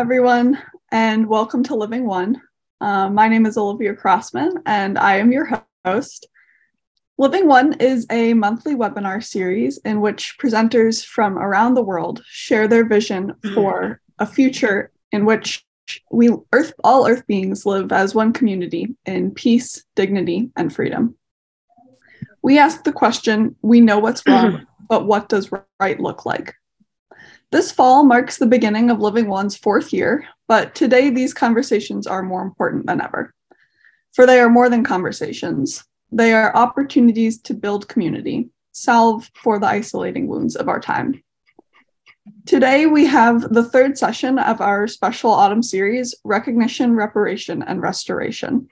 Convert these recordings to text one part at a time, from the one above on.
everyone, and welcome to Living One. Uh, my name is Olivia Crossman, and I am your host. Living One is a monthly webinar series in which presenters from around the world share their vision for a future in which we earth all earth beings live as one community in peace, dignity, and freedom. We ask the question, we know what's wrong, but what does right look like? This fall marks the beginning of Living One's fourth year, but today these conversations are more important than ever. For they are more than conversations, they are opportunities to build community, salve for the isolating wounds of our time. Today, we have the third session of our special autumn series Recognition, Reparation, and Restoration.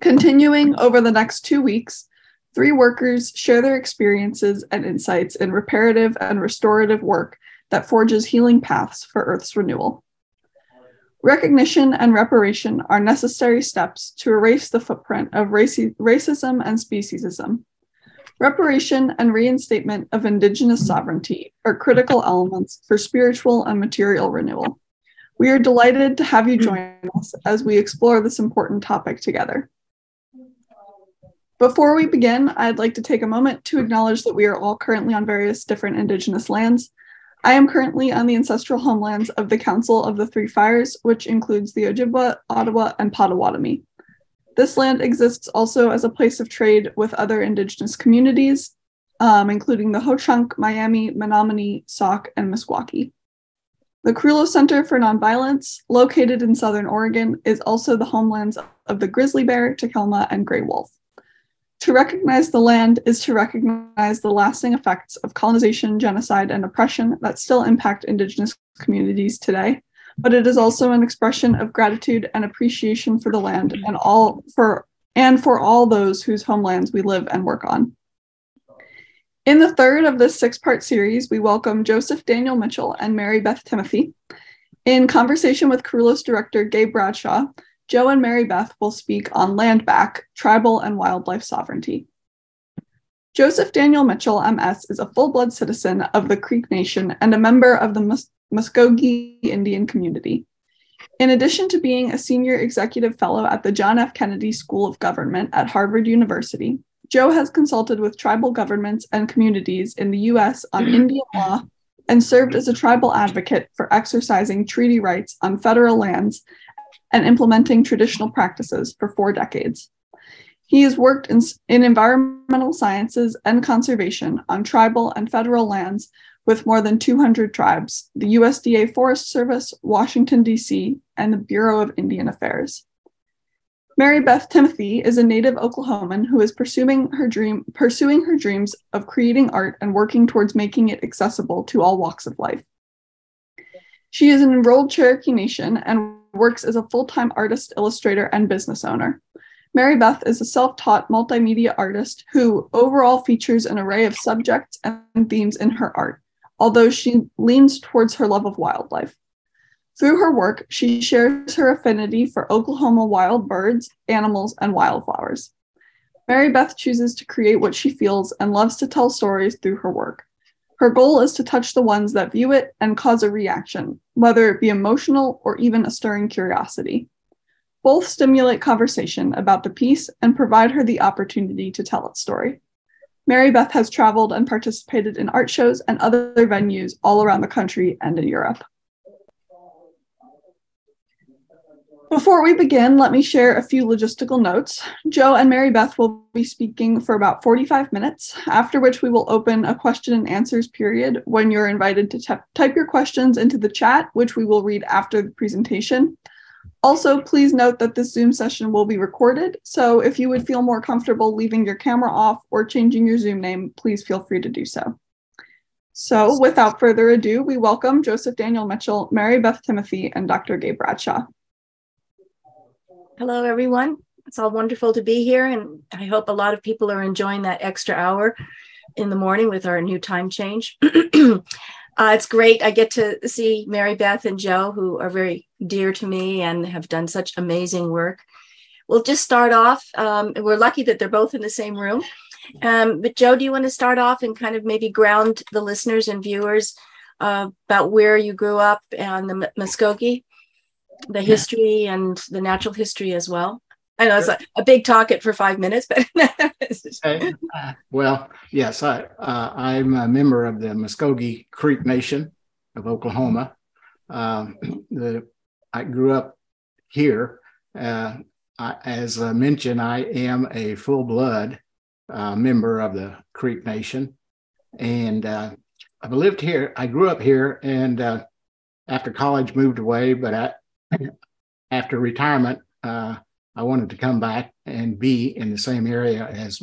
Continuing over the next two weeks, three workers share their experiences and insights in reparative and restorative work that forges healing paths for Earth's renewal. Recognition and reparation are necessary steps to erase the footprint of raci- racism and speciesism. Reparation and reinstatement of Indigenous sovereignty are critical elements for spiritual and material renewal. We are delighted to have you join us as we explore this important topic together. Before we begin, I'd like to take a moment to acknowledge that we are all currently on various different Indigenous lands I am currently on the ancestral homelands of the Council of the Three Fires, which includes the Ojibwa, Ottawa, and Potawatomi. This land exists also as a place of trade with other Indigenous communities, um, including the Ho-Chunk, Miami, Menominee, Sauk, and Meskwaki. The Kerulos Center for Nonviolence, located in Southern Oregon, is also the homelands of the grizzly bear, Takelma, and gray wolf. To recognize the land is to recognize the lasting effects of colonization, genocide, and oppression that still impact Indigenous communities today. But it is also an expression of gratitude and appreciation for the land and all for and for all those whose homelands we live and work on. In the third of this six-part series, we welcome Joseph Daniel Mitchell and Mary Beth Timothy. In conversation with Kerulos's director Gay Bradshaw, Joe and Mary Beth will speak on land back, tribal, and wildlife sovereignty. Joseph Daniel Mitchell, MS, is a full blood citizen of the Creek Nation and a member of the Mus- Muskogee Indian community. In addition to being a senior executive fellow at the John F. Kennedy School of Government at Harvard University, Joe has consulted with tribal governments and communities in the US on Indian law and served as a tribal advocate for exercising treaty rights on federal lands and implementing traditional practices for four decades. He has worked in, in environmental sciences and conservation on tribal and federal lands with more than 200 tribes, the USDA Forest Service, Washington, D.C., and the Bureau of Indian Affairs. Mary Beth Timothy is a native Oklahoman who is pursuing her dream, pursuing her dreams of creating art and working towards making it accessible to all walks of life. She is an enrolled Cherokee Nation and works as a full time artist, illustrator, and business owner. Mary Beth is a self taught multimedia artist who overall features an array of subjects and themes in her art, although she leans towards her love of wildlife. Through her work, she shares her affinity for Oklahoma wild birds, animals, and wildflowers. Mary Beth chooses to create what she feels and loves to tell stories through her work. Her goal is to touch the ones that view it and cause a reaction, whether it be emotional or even a stirring curiosity. Both stimulate conversation about the piece and provide her the opportunity to tell its story. Mary Beth has traveled and participated in art shows and other venues all around the country and in Europe. Before we begin, let me share a few logistical notes. Joe and Mary Beth will be speaking for about 45 minutes, after which we will open a question and answers period when you're invited to type your questions into the chat, which we will read after the presentation. Also, please note that this Zoom session will be recorded, so if you would feel more comfortable leaving your camera off or changing your Zoom name, please feel free to do so. So, without further ado, we welcome Joseph Daniel Mitchell, Mary Beth Timothy, and Dr. Gay Bradshaw. Hello, everyone. It's all wonderful to be here, and I hope a lot of people are enjoying that extra hour in the morning with our new time change. uh, it's great. I get to see Mary Beth and Joe, who are very dear to me and have done such amazing work. We'll just start off. Um, we're lucky that they're both in the same room. Um, but Joe, do you want to start off and kind of maybe ground the listeners and viewers uh, about where you grew up and the Muskogee? The history and the natural history as well. I know it's a, a big talk for five minutes, but uh, well, yes, I uh, I'm a member of the Muskogee Creek Nation of Oklahoma. Um, the I grew up here. Uh, I, as I mentioned, I am a full blood uh, member of the Creek Nation, and uh, I've lived here. I grew up here, and uh, after college, moved away. But I, after retirement, I wanted to come back and be in the same area as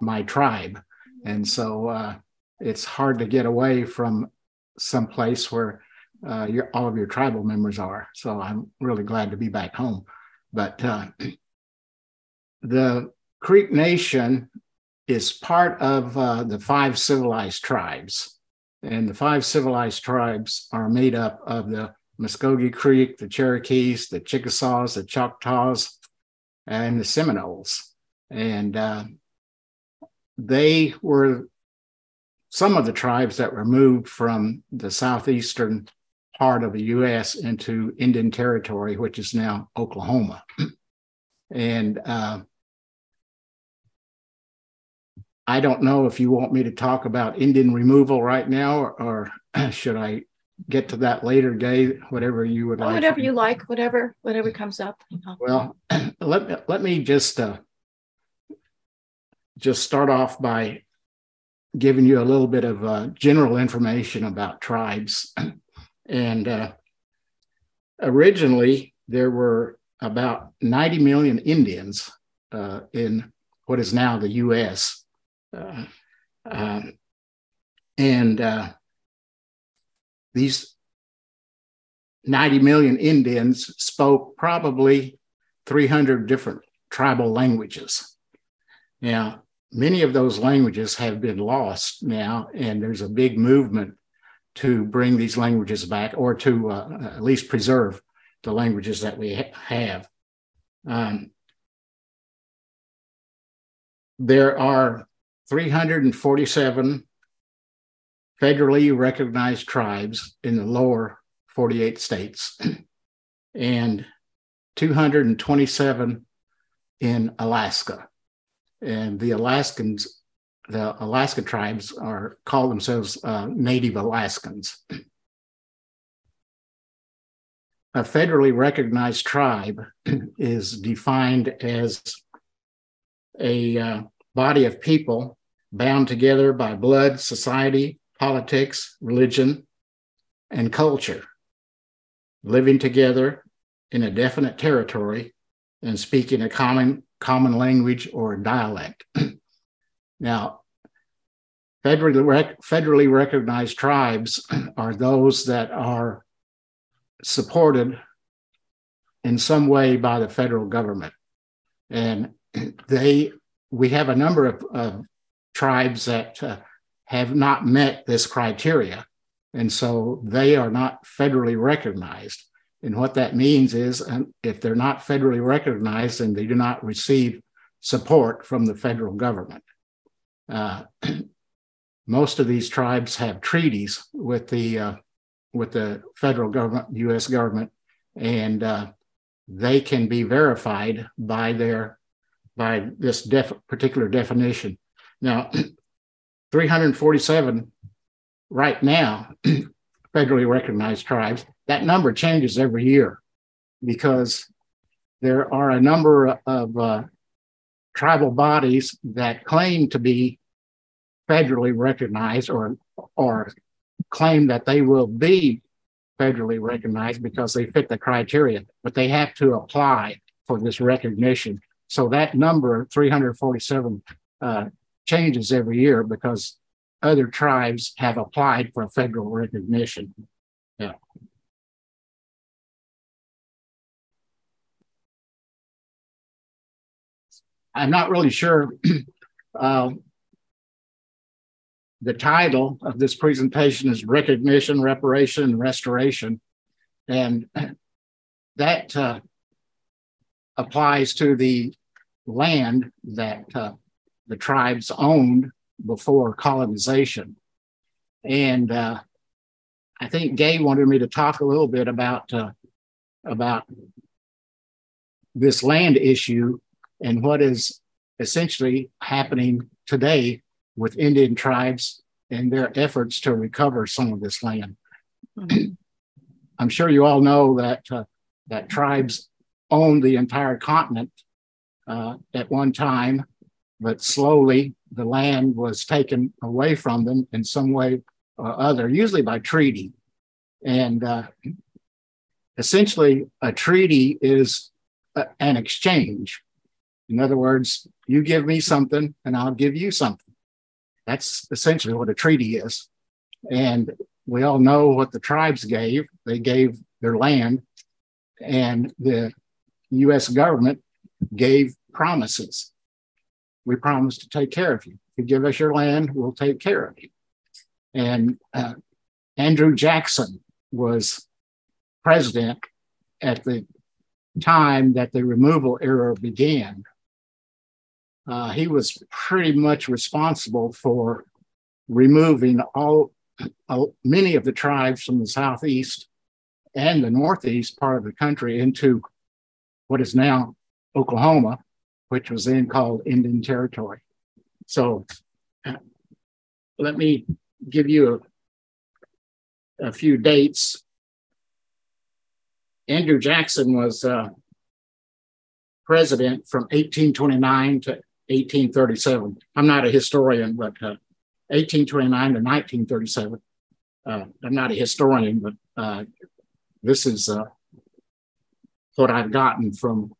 my tribe. And so uh, it's hard to get away from some place where uh, your, all of your tribal members are. So I'm really glad to be back home. But uh, the Creek Nation is part of uh, the five civilized tribes. And the five civilized tribes are made up of the Muskogee Creek, the Cherokees, the Chickasaws, the Choctaws, and the Seminoles. And uh, they were some of the tribes that were moved from the southeastern part of the US into Indian Territory, which is now Oklahoma. and uh, I don't know if you want me to talk about Indian removal right now, or, or should I get to that later, Gay, whatever you would like. Whatever you like, whatever, whatever comes up. Well, let, let me just uh, just start off by giving you a little bit of uh, general information about tribes. and uh, originally, there were about 90 million Indians uh, in what is now the US. Uh, um, and uh, these 90 million Indians spoke probably 300 different tribal languages. Now, many of those languages have been lost now, and there's a big movement to bring these languages back or to uh, at least preserve the languages that we ha- have. Um, there are 347 federally recognized tribes in the lower 48 states and 227 in Alaska. And the Alaskans, the Alaska tribes are call themselves uh, Native Alaskans. A federally recognized tribe is defined as a uh, body of people bound together by blood, society, politics, religion, and culture, living together in a definite territory and speaking a common, common language or dialect. now, federally, rec- federally recognized tribes are those that are supported in some way by the federal government. And they, we have a number of, of tribes that uh, have not met this criteria. And so they are not federally recognized. And what that means is um, if they're not federally recognized, then they do not receive support from the federal government. Uh, most of these tribes have treaties with the uh, with the federal government, U.S. government, and uh, they can be verified by their by this def- particular definition. Now, 347 right now, federally recognized tribes. That number changes every year because there are a number of uh, tribal bodies that claim to be federally recognized or or claim that they will be federally recognized because they fit the criteria, but they have to apply for this recognition. So that number, 347, uh, changes every year because other tribes have applied for federal recognition. Yeah. I'm not really sure uh, the title of this presentation is Recognition, Reparation, and Restoration. And that uh, applies to the land that uh, the tribes owned before colonization. And uh, I think Gay wanted me to talk a little bit about uh, about this land issue and what is essentially happening today with Indian tribes and their efforts to recover some of this land. Mm-hmm. I'm sure you all know that uh, that tribes owned the entire continent uh, at one time, but slowly the land was taken away from them in some way or other, usually by treaty. And uh, essentially, a treaty is a, an exchange. In other words, you give me something and I'll give you something. That's essentially what a treaty is. And we all know what the tribes gave. They gave their land, and the US government gave promises. We promise to take care of you. If you give us your land, we'll take care of you. And uh, Andrew Jackson was president at the time that the removal era began. Uh, he was pretty much responsible for removing all uh, many of the tribes from the southeast and the northeast part of the country into what is now Oklahoma, which was then called Indian Territory. So uh, let me give you a, a, few dates. Andrew Jackson was uh, president from 1829 to 1837. I'm not a historian, but uh, 1829 to 1937. Uh, I'm not a historian, but uh, this is what I've gotten from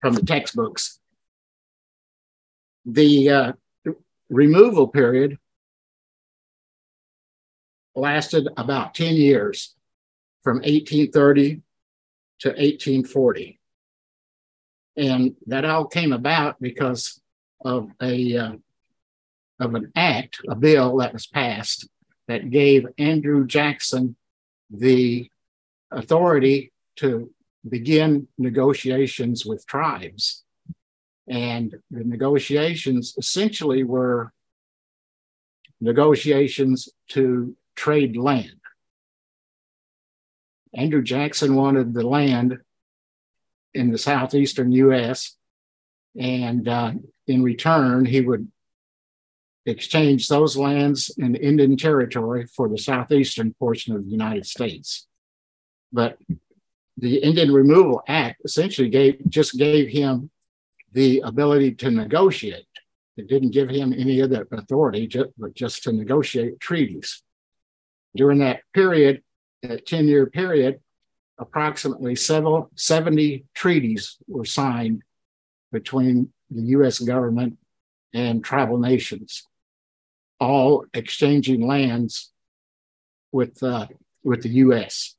from the textbooks. The uh, removal period lasted about 10 years from 1830 to 1840. And that all came about because of a uh, of an act, a bill that was passed that gave Andrew Jackson the authority to begin negotiations with tribes. And the negotiations essentially were negotiations to trade land. Andrew Jackson wanted the land in the southeastern US, and uh, in return, he would exchange those lands in Indian Territory for the southeastern portion of the United States. But the Indian Removal Act essentially gave just gave him the ability to negotiate. It didn't give him any other authority, just, but just to negotiate treaties. During that period, that 10 year period, approximately several, 70 treaties were signed between the US government and tribal nations, all exchanging lands with, uh, with the US.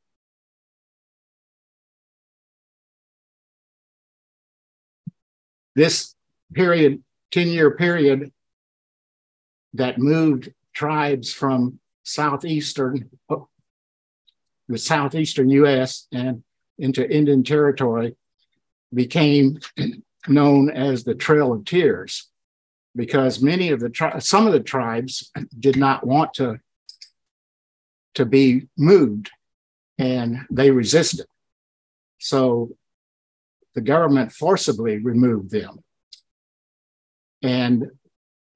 This period, 10 year period, that moved tribes from southeastern, the southeastern US and into Indian Territory became known as the Trail of Tears because many of the tri- some of the tribes did not want to to be moved and they resisted. So the government forcibly removed them. And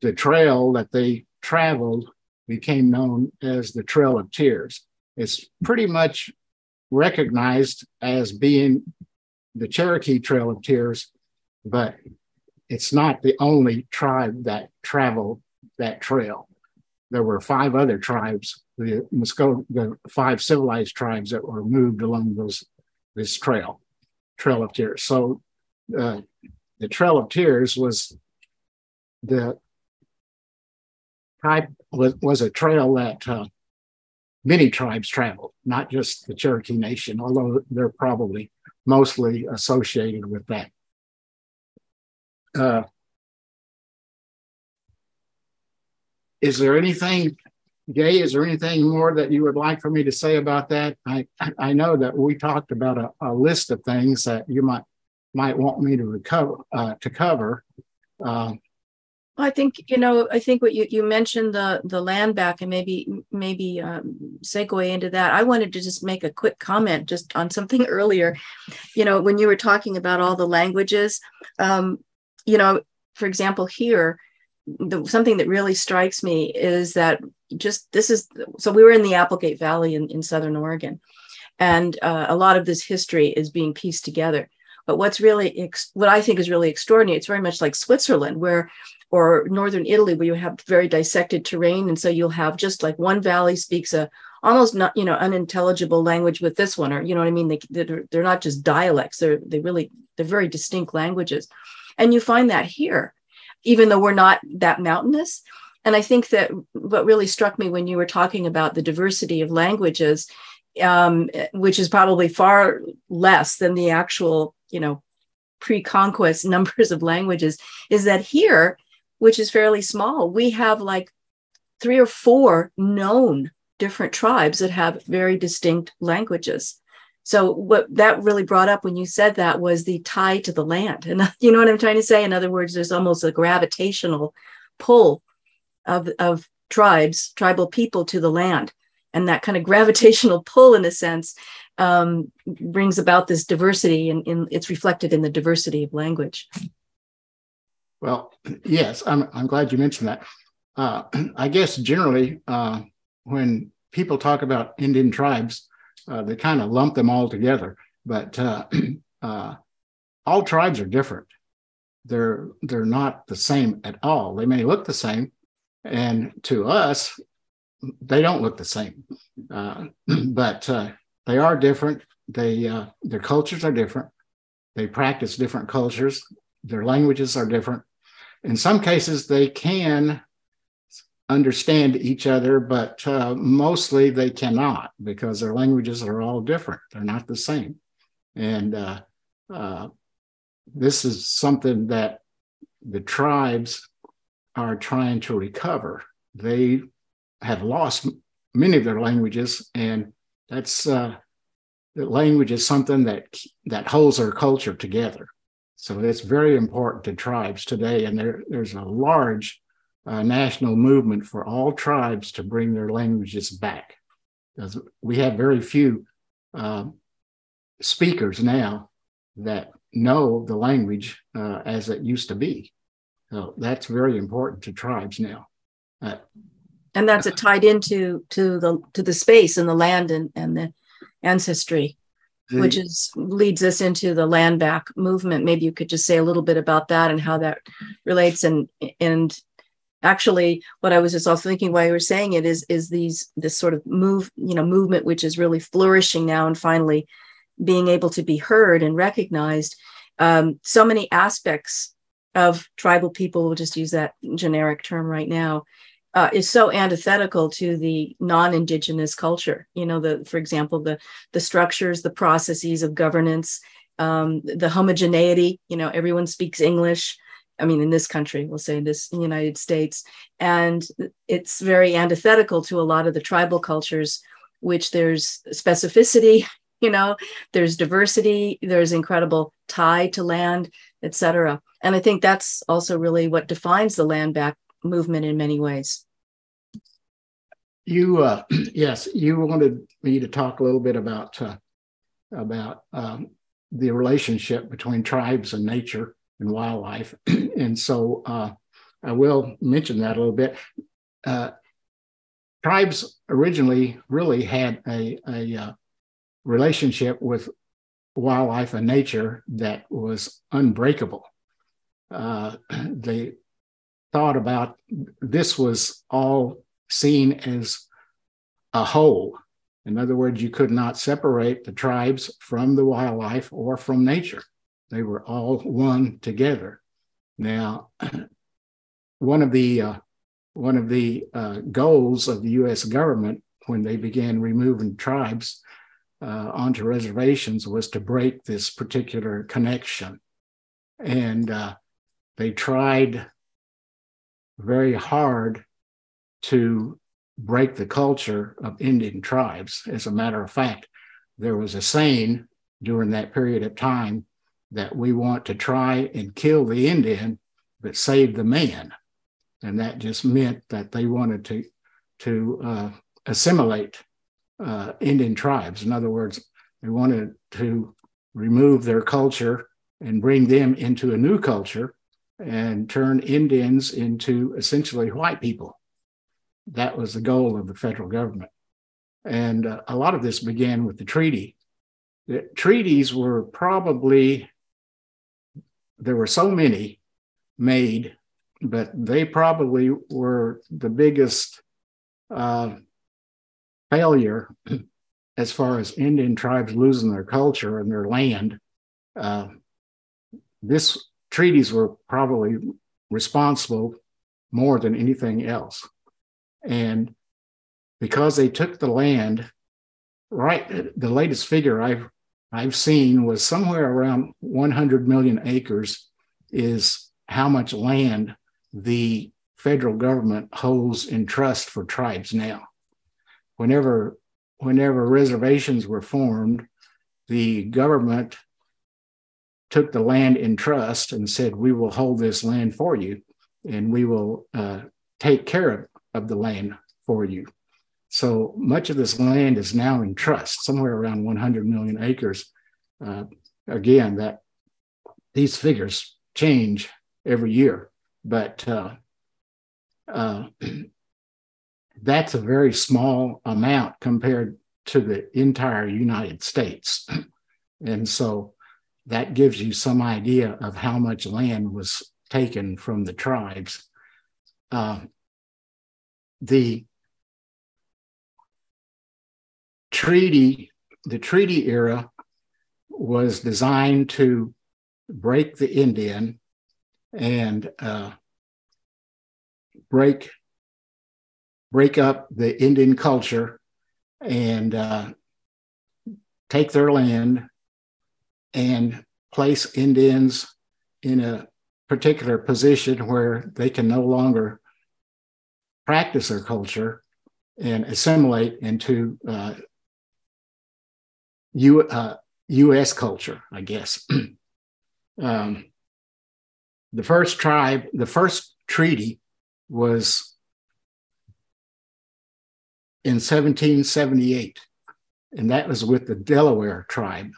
the trail that they traveled became known as the trail of tears. It's pretty much recognized as being the cherokee trail of tears but it's not the only tribe that traveled that trail. There were five other tribes, the the five civilized tribes that were moved along those this trail, Trail of Tears. So uh, the Trail of Tears was the tribe was, was a trail that uh, many tribes traveled, not just the Cherokee Nation, although they're probably mostly associated with that uh, is there anything, Gay, is there anything more that you would like for me to say about that? I, I know that we talked about a, a list of things that you might might want me to recover uh, to cover. Uh, I think you know. I think what you, you mentioned the the land back and maybe maybe um, segue into that. I wanted to just make a quick comment just on something earlier. You know, when you were talking about all the languages, um, you know, for example, here, the, something that really strikes me is that just this is so we were in the Applegate Valley in, in Southern Oregon, and uh, a lot of this history is being pieced together. But what's really ex- what I think is really extraordinary, it's very much like Switzerland, where or northern Italy where you have very dissected terrain, and so you'll have just like one valley speaks a almost not you know unintelligible language with this one, or you know what I mean. They they're, they're not just dialects; they're they really they're very distinct languages, and you find that here, even though we're not that mountainous. And I think that what really struck me when you were talking about the diversity of languages, um, which is probably far less than the actual, you know, pre-conquest numbers of languages, is that here which is fairly small, we have like three or four known different tribes that have very distinct languages. So what that really brought up when you said that was the tie to the land. And you know what I'm trying to say? In other words, there's almost a gravitational pull of, of tribes, tribal people to the land. And that kind of gravitational pull, in a sense, um, brings about this diversity, and, it's reflected in the diversity of language. Well, yes, I'm, I'm glad you mentioned that. Uh, I guess generally, uh, when people talk about Indian tribes, uh, they kind of lump them all together. But uh, uh, all tribes are different. They're they're not the same at all. They may look the same, and to us, they don't look the same. Uh, but they are different. They their cultures are different. They practice different cultures. Their languages are different in some cases they can understand each other, but uh, mostly they cannot because their languages are all different. They're not the same. And uh, uh, this is something that the tribes are trying to recover. They have lost many of their languages, and that's uh, the language is something that that holds our culture together. So it's very important to tribes today. And there, there's a large uh, national movement for all tribes to bring their languages back. Because we have very few uh, speakers now that know the language uh, as it used to be. So that's very important to tribes now. Uh, and that's tied into to the to the space and the land and, and the ancestry the, which is leads us into the land back movement. Maybe you could just say a little bit about that and how that relates. And and actually, what I was just also thinking while you were saying it is is these this sort of move you know movement which is really flourishing now and finally being able to be heard and recognized. Um, so many aspects of tribal people. We'll just use that generic term right now uh, is so antithetical to the non-indigenous culture you know the for example the the structures the processes of governance um, the homogeneity you know everyone speaks english i mean in this country we'll say this united states. And it's very antithetical to a lot of the tribal cultures which there's specificity you know there's diversity there's incredible tie to land etc and i think that's also really what defines the land back movement in many ways. You, uh, yes, you wanted me to talk a little bit about uh, about um, the relationship between tribes and nature and wildlife, and so uh, I will mention that a little bit. Uh, tribes originally really had a, a uh, relationship with wildlife and nature that was unbreakable. Uh, they thought about this was all seen as a whole. In other words, you could not separate the tribes from the wildlife or from nature. They were all one together. Now, one of the uh, one of the uh, goals of the U.S. government when they began removing tribes uh, onto reservations was to break this particular connection, and uh, they tried very hard to break the culture of Indian tribes. As a matter of fact, there was a saying during that period of time that we want to try and kill the Indian, but save the man. and that just meant that they wanted to to uh, assimilate uh, Indian tribes. In other words, they wanted to remove their culture and bring them into a new culture and turn Indians into essentially white people. That was the goal of the federal government. And uh, a lot of this began with the treaty. The treaties were probably, there were so many made, but they probably were the biggest uh, failure as far as Indian tribes losing their culture and their land. Uh, this treaties were probably responsible more than anything else. And because they took the land, right, the latest figure I've I've seen was somewhere around 100 million acres is how much land the federal government holds in trust for tribes now. Whenever whenever reservations were formed, the government took the land in trust and said, We will hold this land for you and we will uh, take care of, of the land for you. So much of this land is now in trust, somewhere around 100 million acres. Uh, again, that these figures change every year, but uh, uh, that's a very small amount compared to the entire United States. and so that gives you some idea of how much land was taken from the tribes. Uh, the treaty, the treaty era was designed to break the Indian and uh, break break up the Indian culture and uh, take their land and place Indians in a particular position where they can no longer practice their culture and assimilate into uh, U, uh, U.S. culture, I guess. um, the first tribe, the first treaty was in 1778, and that was with the Delaware tribe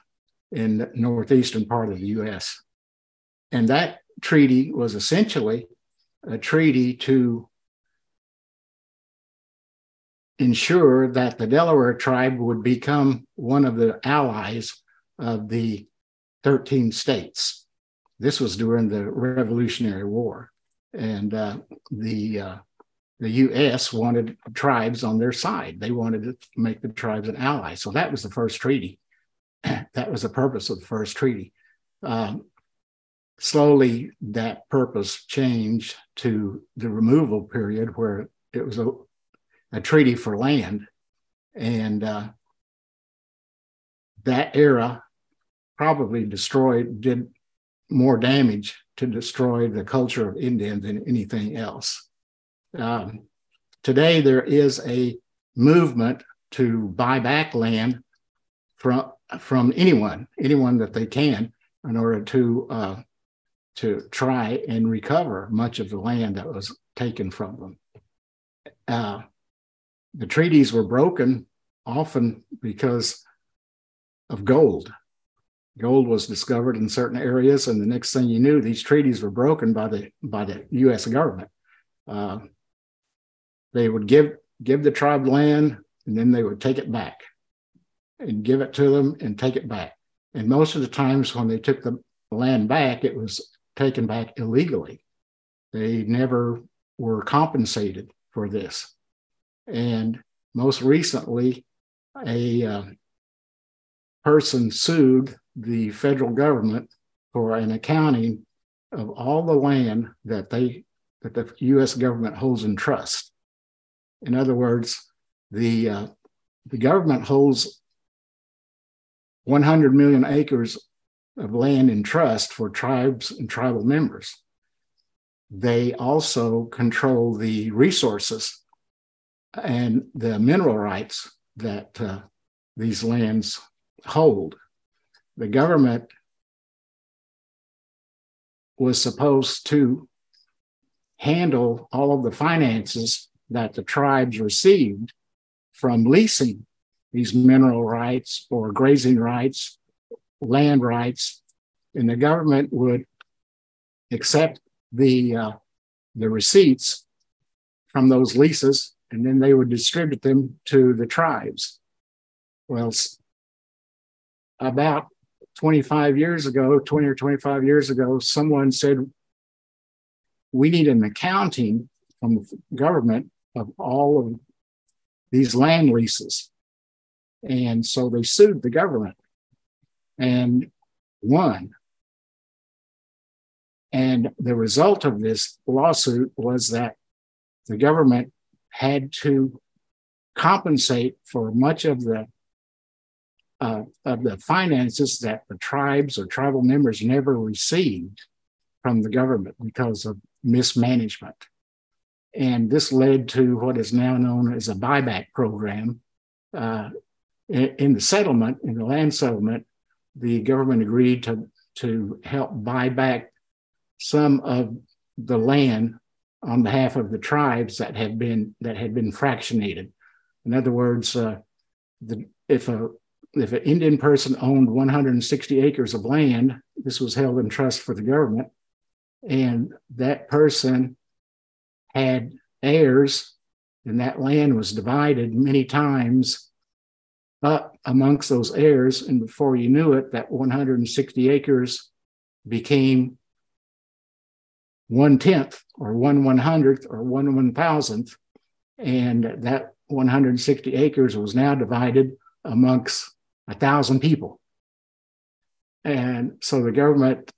in the northeastern part of the US. And that treaty was essentially a treaty to ensure that the Delaware tribe would become one of the allies of the 13 states. This was during the Revolutionary War. And uh, the, uh, the US wanted tribes on their side. They wanted to make the tribes an ally. So that was the first treaty. that was the purpose of the first treaty. Um, slowly, that purpose changed to the removal period, where it was a, treaty for land. And uh, that era probably destroyed, did more damage to destroy the culture of Indians than anything else. Um, today, there is a movement to buy back land from from anyone, anyone that they can, in order to uh, to try and recover much of the land that was taken from them. Uh, the treaties were broken often because of gold. Gold was discovered in certain areas, and the next thing you knew, these treaties were broken by the by the U.S. government. Uh, they would give give the tribe land, and then they would take it back and give it to them and take it back. And most of the times when they took the land back, it was taken back illegally. They never were compensated for this. And most recently, a uh, person sued the federal government for an accounting of all the land that they that the U.S. government holds in trust. In other words, the uh, the government holds 100 million acres of land in trust for tribes and tribal members. They also control the resources and the mineral rights that uh, these lands hold. The government was supposed to handle all of the finances that the tribes received from leasing these mineral rights or grazing rights, land rights, and the government would accept the uh, the receipts from those leases, and then they would distribute them to the tribes. Well, about 25 years ago, 20 or 25 years ago, someone said, we need an accounting from the government of all of these land leases. And so they sued the government and won. And the result of this lawsuit was that the government had to compensate for much of the uh, of the finances that the tribes or tribal members never received from the government because of mismanagement. And this led to what is now known as a buyback program. Uh, in the settlement, in the land settlement, the government agreed to, to help buy back some of the land on behalf of the tribes that had been that had been fractionated. In other words, uh, the, if a if an Indian person owned 160 acres of land, this was held in trust for the government, and that person had heirs, and that land was divided many times up amongst those heirs, and before you knew it, that 160 acres became one tenth or one one hundredth or one one thousandth. And that 160 acres was now divided amongst a thousand people. And so the government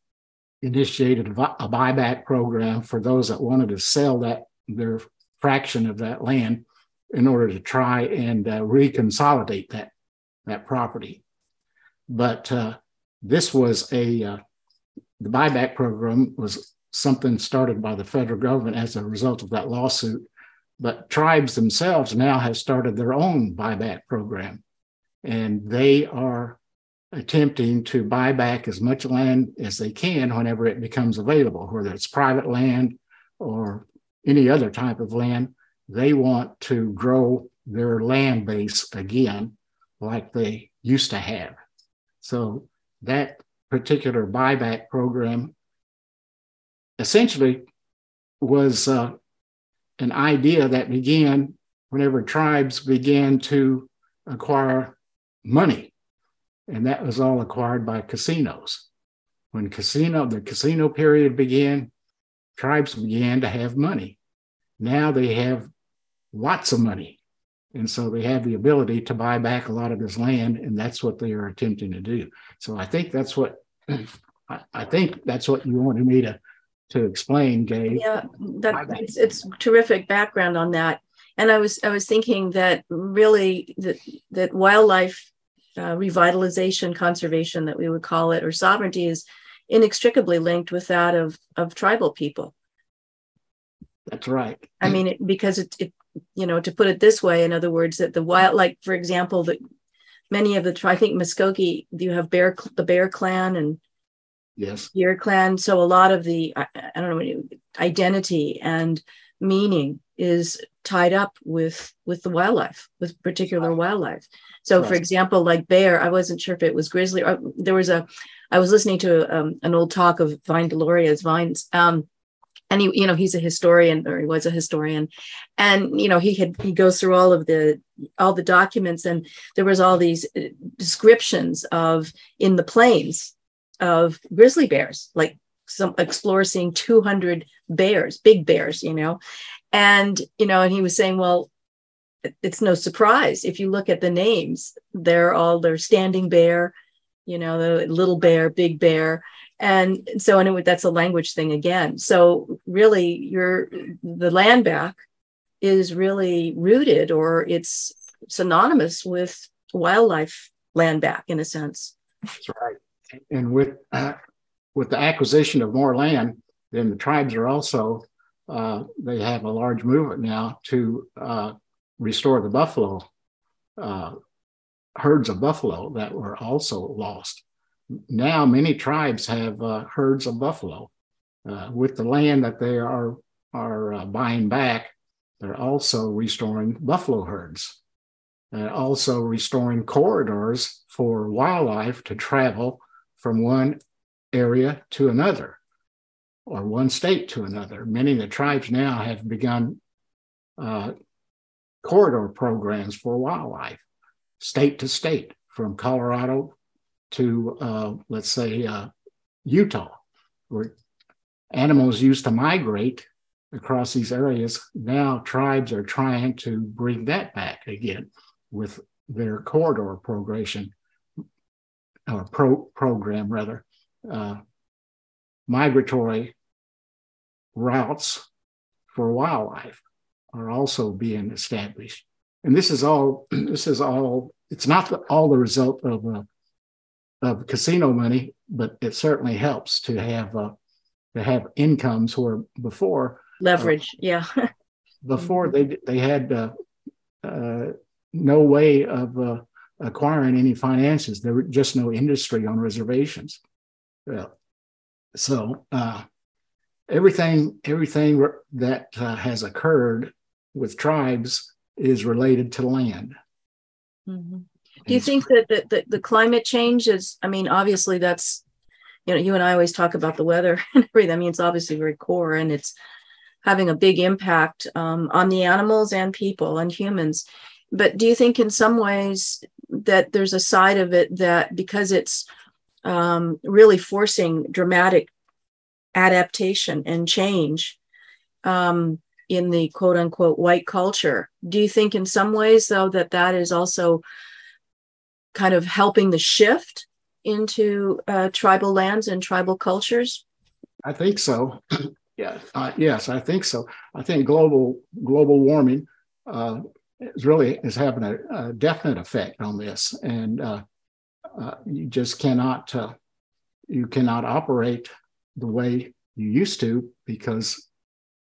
initiated a buyback program for those that wanted to sell that their fraction of that land in order to try and uh, reconsolidate that that property. But uh, this was a uh, the buyback program was something started by the federal government as a result of that lawsuit. But tribes themselves now have started their own buyback program, and they are attempting to buy back as much land as they can whenever it becomes available, whether it's private land or any other type of land. They want to grow their land base again like they used to have. So that particular buyback program essentially was uh, an idea that began whenever tribes began to acquire money. And that was all acquired by casinos. When casino, the casino period began, tribes began to have money. Now they have lots of money. And so they have the ability to buy back a lot of this land, and that's what they are attempting to do. So I think that's what I think that's what you wanted me to to explain, Gay. Yeah, that it's, it's terrific background on that. And I was I was thinking that really that that wildlife uh, revitalization, conservation, that we would call it, or sovereignty, is inextricably linked with that of of tribal people. That's right. I mean, it, because it, it, you know, to put it this way, in other words, that the wild, like for example, that many of the, I think Muskogee, you have Bear, the Bear Clan, and Yes. Your clan. So a lot of the, I, I don't know, identity and meaning is tied up with with the wildlife, with particular wildlife. So, for example, like bear, I wasn't sure if it was grizzly. Or, there was a, I was listening to um, an old talk of Vine Deloria's Vines, um, and he, you know, he's a historian, or he was a historian, and you know, he had he goes through all of the all the documents, and there was all these uh, descriptions of in the plains of grizzly bears, like some explorers seeing 200 bears, big bears, you know. And, you know, and he was saying, well, it's no surprise if you look at the names, they're all they're standing bear, you know, the little bear, big bear. And so, anyway, that's a language thing again. So, really, your the land back is really rooted or it's synonymous with wildlife land back in a sense. That's right and with uh, with the acquisition of more land, then the tribes are also uh, they have a large movement now to uh, restore the buffalo uh, herds of buffalo that were also lost. Now, many tribes have uh, herds of buffalo uh, with the land that they are are buying back, they're also restoring buffalo herds, and also restoring corridors for wildlife to travel from one area to another or one state to another. Many of the tribes now have begun uh, corridor programs for wildlife, state to state, from Colorado to, uh, let's say, uh, Utah, where animals used to migrate across these areas. Now tribes are trying to bring that back again with their corridor progression or pro program rather. Uh, migratory routes for wildlife are also being established. And this is all, this is all, it's not the, all the result of, uh, of casino money, but it certainly helps to have, uh, to have incomes where before leverage, uh, yeah. before they, they had uh, uh, no way of uh, acquiring any finances. There was just no industry on reservations. Well, so uh, everything everything that uh, has occurred with tribes is related to land. Mm-hmm. Do you think that the, the, the, climate change is, I mean, obviously that's, you know, you and I always talk about the weather and everything. I mean, it's obviously very core and it's having a big impact um, on the animals and people and humans. But do you think in some ways that there's a side of it that because it's um, really forcing dramatic adaptation and change um, in the quote unquote white culture. Do you think, in some ways, though, that that is also kind of helping the shift into uh, tribal lands and tribal cultures? I think so. yeah, uh, yes, I think so. I think global global warming uh, is really is having a, a, definite effect on this, and uh, uh, you just cannot uh, you cannot operate the way you used to because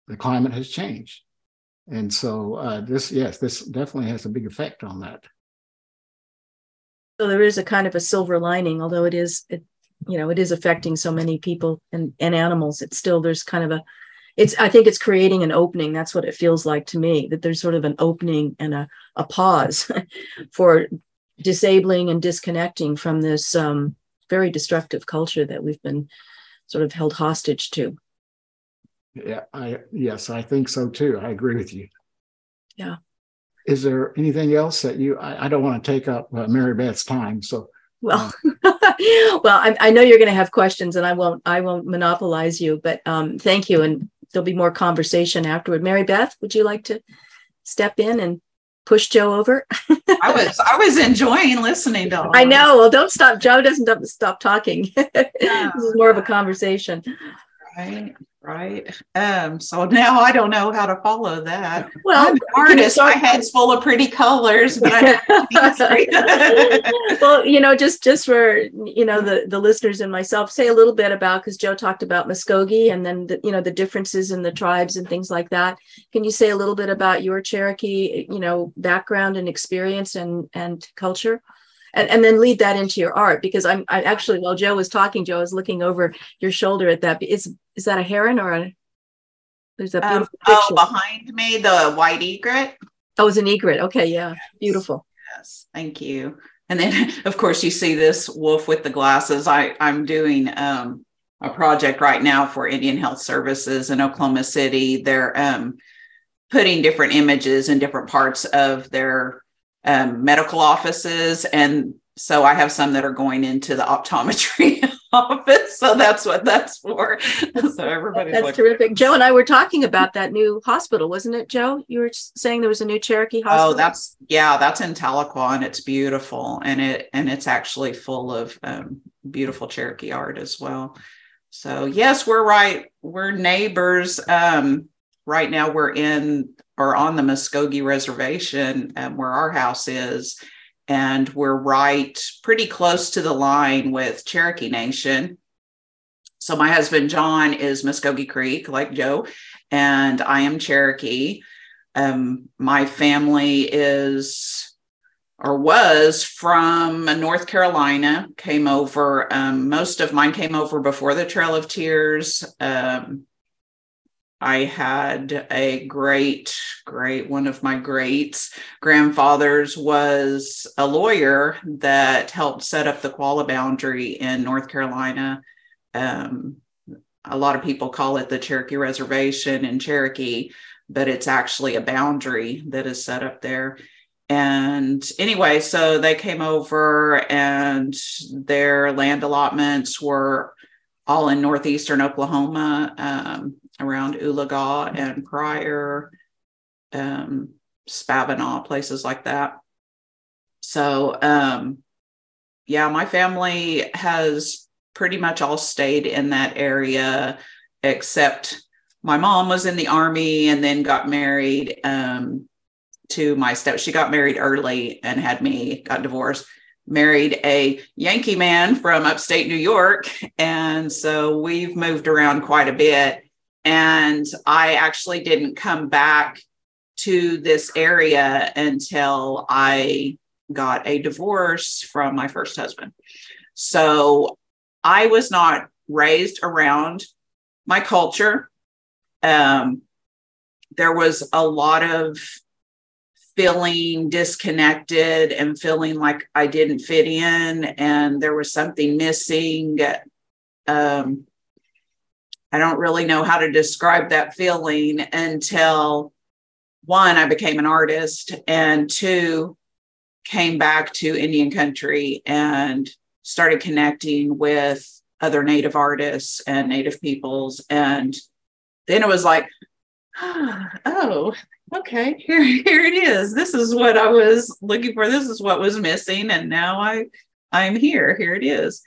the climate has changed. And so uh, this, yes, this definitely has a big effect on that. So there is a kind of a silver lining, although it is, it, you know, it is affecting so many people and, and animals. It's still there's kind of a, it's I think it's creating an opening. That's what it feels like to me. That there's sort of an opening and a a pause for disabling and disconnecting from this um, very destructive culture that we've been sort of held hostage to. Yeah, I yes, I think so too. I agree with you. Yeah. Is there anything else that you? I, I don't want to take up uh, Mary Beth's time, so. Well, well, I, I, know you're going to have questions, and I won't. I won't monopolize you, but um, thank you, and there'll be more conversation afterward. Mary Beth, would you like to step in and push Joe over. I was I was enjoying listening to. I know. Well, don't stop. Joe doesn't stop talking. this is more of a conversation. Right right? Um, so now I don't know how to follow that. Well, I'm an artist, my head's full of pretty colors, but I well, you know, just just for you know the the listeners and myself, say a little bit about because Joe talked about Muskogee and then the, you know the differences in the tribes and things like that. Can you say a little bit about your Cherokee, you know, background and experience and and culture? And, and then lead that into your art because I'm I actually while Joe was talking, Joe was looking over your shoulder at that. Is is that a heron or a? There's a um, beautiful um, oh behind me the white egret. Oh, it's an egret. Okay, yeah, yes. beautiful. Yes, thank you. And then of course you see this wolf with the glasses. I I'm doing um, a project right now for Indian Health Services in Oklahoma City. They're um, putting different images in different parts of their um, medical offices and so I have some that are going into the optometry office. So that's what that's for. So everybody. That's terrific. Joe and I were talking about that new hospital, wasn't it, Joe? You were saying there was a new Cherokee oh, hospital. Oh, that's yeah, that's in Tahlequah, and it's beautiful, and it and it's actually full of um, beautiful Cherokee art as well. So yes, we're right. We're neighbors. Um, right now, we're in or on the Muskogee Reservation, um, where our house is and we're right pretty close to the line with Cherokee Nation. So my husband John is Muskogee Creek, like Joe, and I am Cherokee. Um, my family is or was from North Carolina, came over. Um, most of mine came over before the Trail of Tears. Um, I had a great, great one of my greats grandfathers was a lawyer that helped set up the Qualla boundary in North Carolina. Um, a lot of people call it the Cherokee Reservation in Cherokee, but it's actually a boundary that is set up there. And anyway, so they came over and their land allotments were all in northeastern Oklahoma. Um, around Oologah and Pryor, um, Spavinaw, places like that. So, um, yeah, my family has pretty much all stayed in that area, except my mom was in the army and then got married um, to my step. She got married early and had me, got divorced, married a Yankee man from upstate New York. And so we've moved around quite a bit and I actually didn't come back to this area until I got a divorce from my first husband. So I was not raised around my culture. Um, there was a lot of feeling disconnected and feeling like I didn't fit in and there was something missing. Um, I don't really know how to describe that feeling until one, I became an artist, and two, came back to Indian country and started connecting with other Native artists and Native peoples. And then it was like, oh, okay, here, here it is. This is what I was looking for. This is what was missing. And now I I'm here. Here it is.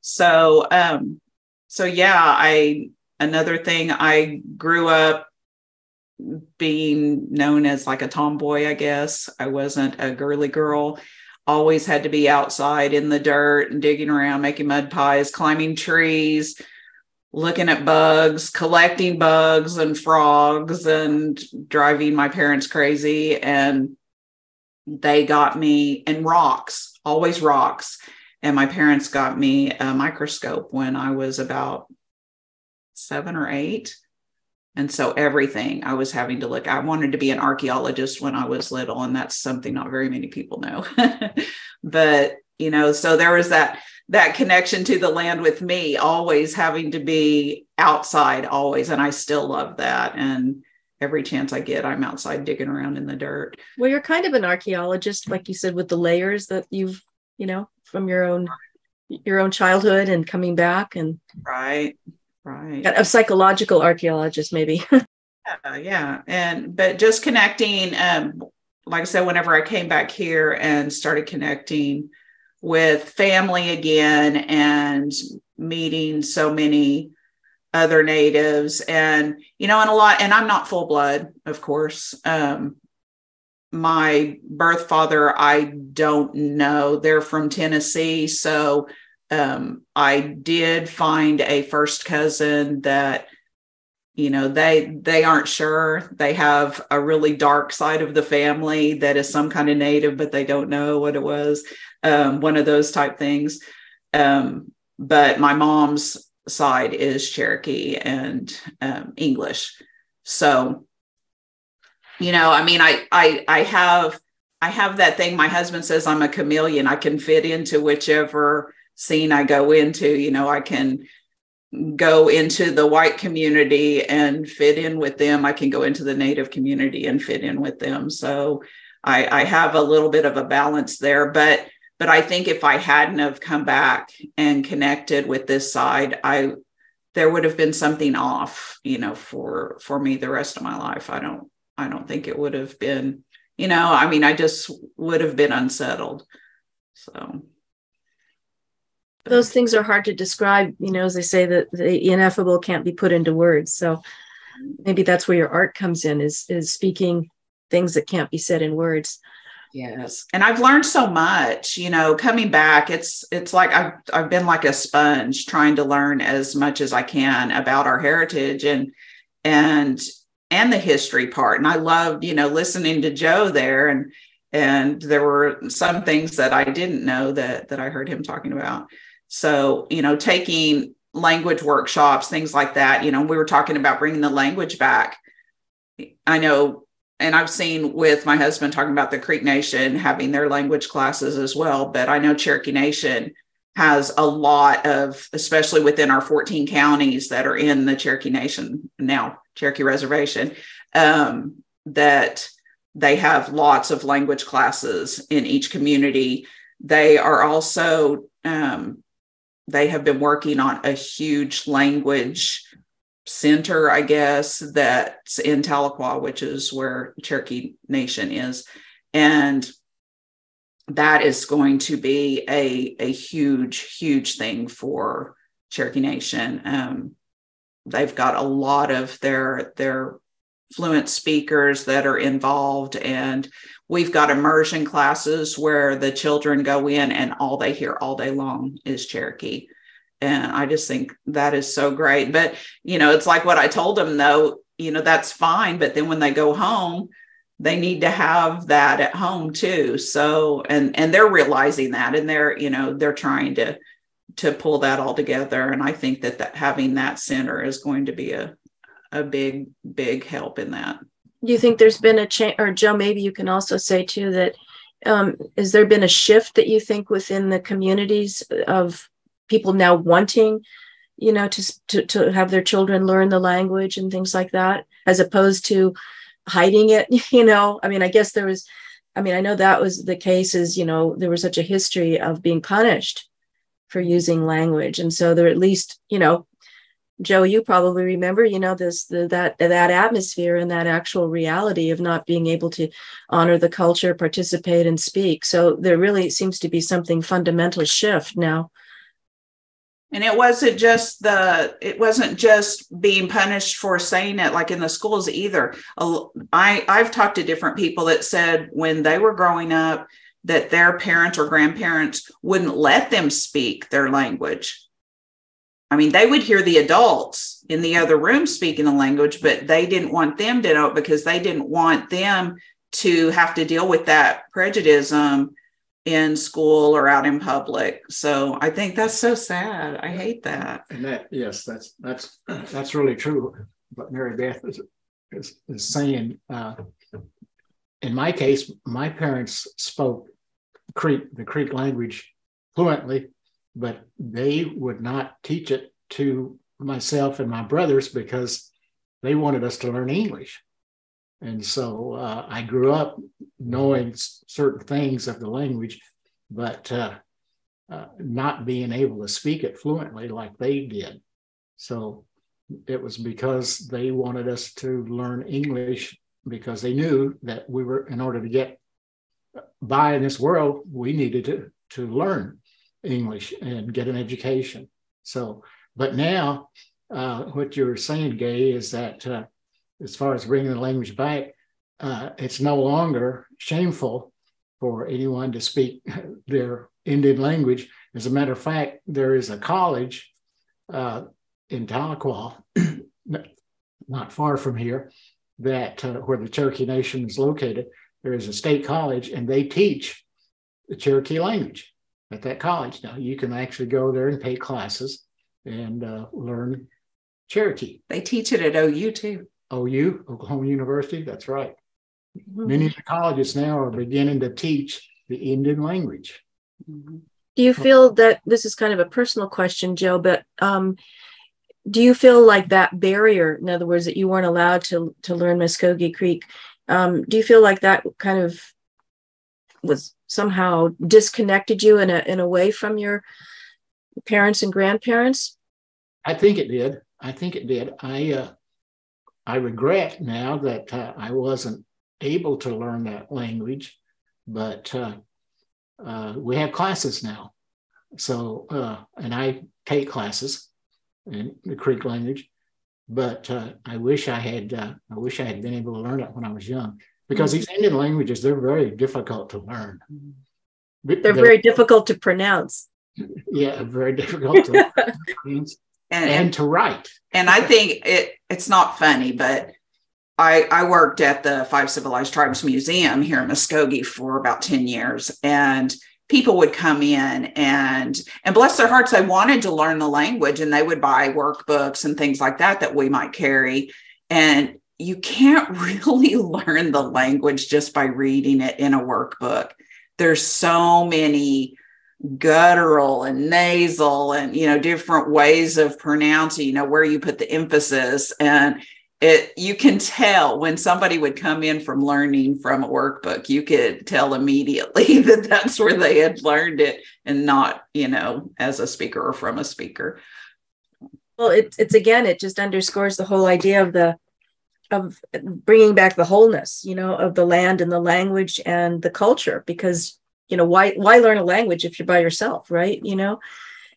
So um, so yeah, I another thing i grew up being known as like a tomboy i guess. I wasn't a girly girl. Always had to be outside in the dirt and digging around making mud pies climbing trees looking at bugs collecting bugs and frogs and driving my parents crazy. And they got me and rocks always rocks. And my parents got me a microscope when i was about seven or eight. And so everything I was having to look, I wanted to be an archaeologist when I was little, and that's something not very many people know. but you know, so there was that that connection to the land with me, always having to be outside, always. And I still love that. And every chance I get, I'm outside digging around in the dirt. Well, you're kind of an archaeologist, like you said, with the layers that you've, you know, from your own your own childhood and coming back and right Right. A psychological archaeologist, maybe. yeah, yeah. And, but just connecting, um, like I said, whenever I came back here and started connecting with family again and meeting so many other natives and you know and a lot and i'm not full blood of course um my birth father i don't know they're from tennessee so um, I did find a first cousin that you know they they aren't sure. They have a really dark side of the family that is some kind of native but they don't know what it was. Um, one of those type things. Um, but my mom's side is cherokee and um, english. So you know i mean i i i have i have that thing. My husband says i'm a chameleon. I can fit into whichever scene I go into. You know, I can go into the white community and fit in with them. I can go into the native community and fit in with them. So I, I have a little bit of a balance there, but but I think if I hadn't have come back and connected with this side, I there would have been something off, you know, for for me the rest of my life. I don't I don't think it would have been, you know, I mean, I just would have been unsettled. So those things are hard to describe you know as they say that the ineffable can't be put into words. So maybe that's where your art comes in is is speaking things that can't be said in words. Yes. And i've learned so much you know coming back it's it's like i've i've been like a sponge trying to learn as much as i can about our heritage and and and the history part. And i loved you know listening to joe there and and there were some things that i didn't know that that i heard him talking about so, you know, taking language workshops, things like that. You know, we were talking about bringing the language back. I know, and I've seen with my husband talking about the Creek Nation having their language classes as well, but I know Cherokee Nation has a lot of, especially within our 14 counties that are in the Cherokee Nation now, Cherokee Reservation, um, that they have lots of language classes in each community. They are also, um, they have been working on a huge language center, I guess, that's in Tahlequah, which is where Cherokee Nation is. And that is going to be a, a huge, huge thing for Cherokee Nation. Um, they've got a lot of their their fluent speakers that are involved. And we've got immersion classes where the children go in and all they hear all day long is cherokee. And i just think that is so great. But you know it's like what i told them though you know that's fine. But then when they go home they need to have that at home too. So and and they're realizing that and they're you know they're trying to to pull that all together. And i think that that having that center is going to be a a big, big help in that. You think there's been a change, or Joe, maybe you can also say too that um, has there been a shift that you think within the communities of people now wanting, you know, to, to, to have their children learn the language and things like that, as opposed to hiding it, you know? I mean, I guess there was, I mean, I know that was the case is, you know, there was such a history of being punished for using language. And so there at least, you know, Joe, you probably remember, you know, this the, that that atmosphere and that actual reality of not being able to honor the culture, participate, and speak. So there really seems to be something fundamental shift now. And it wasn't just the it wasn't just being punished for saying it like in the schools either. I I've talked to different people that said when they were growing up that their parents or grandparents wouldn't let them speak their language I mean, they would hear the adults in the other room speaking the language, but they didn't want them to know because they didn't want them to have to deal with that prejudice in school or out in public. So I think that's so sad. I hate that. And that, yes, that's that's that's really true. But Mary Beth is is, is saying. Uh, in my case, my parents spoke Creek, the Creek language fluently, but they would not teach it to myself and my brothers because they wanted us to learn English. And so uh, I grew up knowing certain things of the language, but uh, uh, not being able to speak it fluently like they did. So it was because they wanted us to learn English because they knew that we were, in order to get by in this world, we needed to, to learn. English and get an education. So, but now, uh, what you're saying, Gay, is that uh, as far as bringing the language back, uh, it's no longer shameful for anyone to speak their Indian language. As a matter of fact, there is a college uh, in Tahlequah, not far from here, that uh, where the Cherokee Nation is located. There is a state college, and they teach the Cherokee language at that college. Now you can actually go there and take classes and uh, learn Cherokee. They teach it at OU too. OU, Oklahoma University. That's right. Mm-hmm. Many of the colleges now are beginning to teach the Indian language. Mm-hmm. Do you feel that this is kind of a personal question, Joe? But um, do you feel like that barrier, in other words, that you weren't allowed to to learn Muskogee Creek, um, do you feel like that kind of was somehow disconnected you in a in a way from your parents and grandparents? I think it did. I think it did. I uh, I regret now that uh, I wasn't able to learn that language, but uh, uh we have classes now. So uh, and I take classes in the Creek language, but uh, I wish I had I wish I had been able to learn it when I was young because mm-hmm. these Indian languages they're very difficult to learn. Mm-hmm. They're, they're very difficult to pronounce. Yeah, very difficult to pronounce and, and to write. And I think it it's not funny, but I, I worked at the Five Civilized Tribes Museum here in Muskogee for about 10 years. And people would come in and and bless their hearts they wanted to learn the language and they would buy workbooks and things like that that we might carry and you can't really learn the language just by reading it in a workbook. There's so many guttural and nasal and you know different ways of pronouncing you know where you put the emphasis. And it you can tell when somebody would come in from learning from a workbook you could tell immediately that that's where they had learned it and not you know as a speaker or from a speaker. Well it, it's again it just underscores the whole idea of the of bringing back the wholeness you know of the land and the language and the culture because you know why why learn a language if you're by yourself right? You know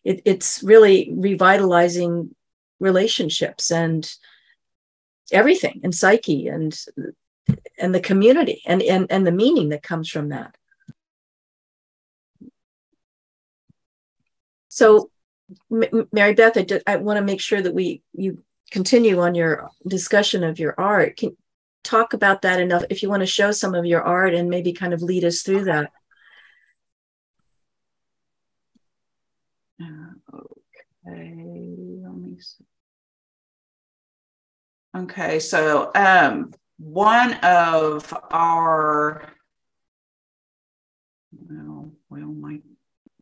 it, it's really revitalizing relationships and everything and psyche and and the community and and, and the meaning that comes from that. So M- mary beth i, I want to make sure that we you continue on your discussion of your art can talk about that enough if you want to show some of your art and maybe kind of lead us through that okay let me see Okay, so um, one of our well, well, my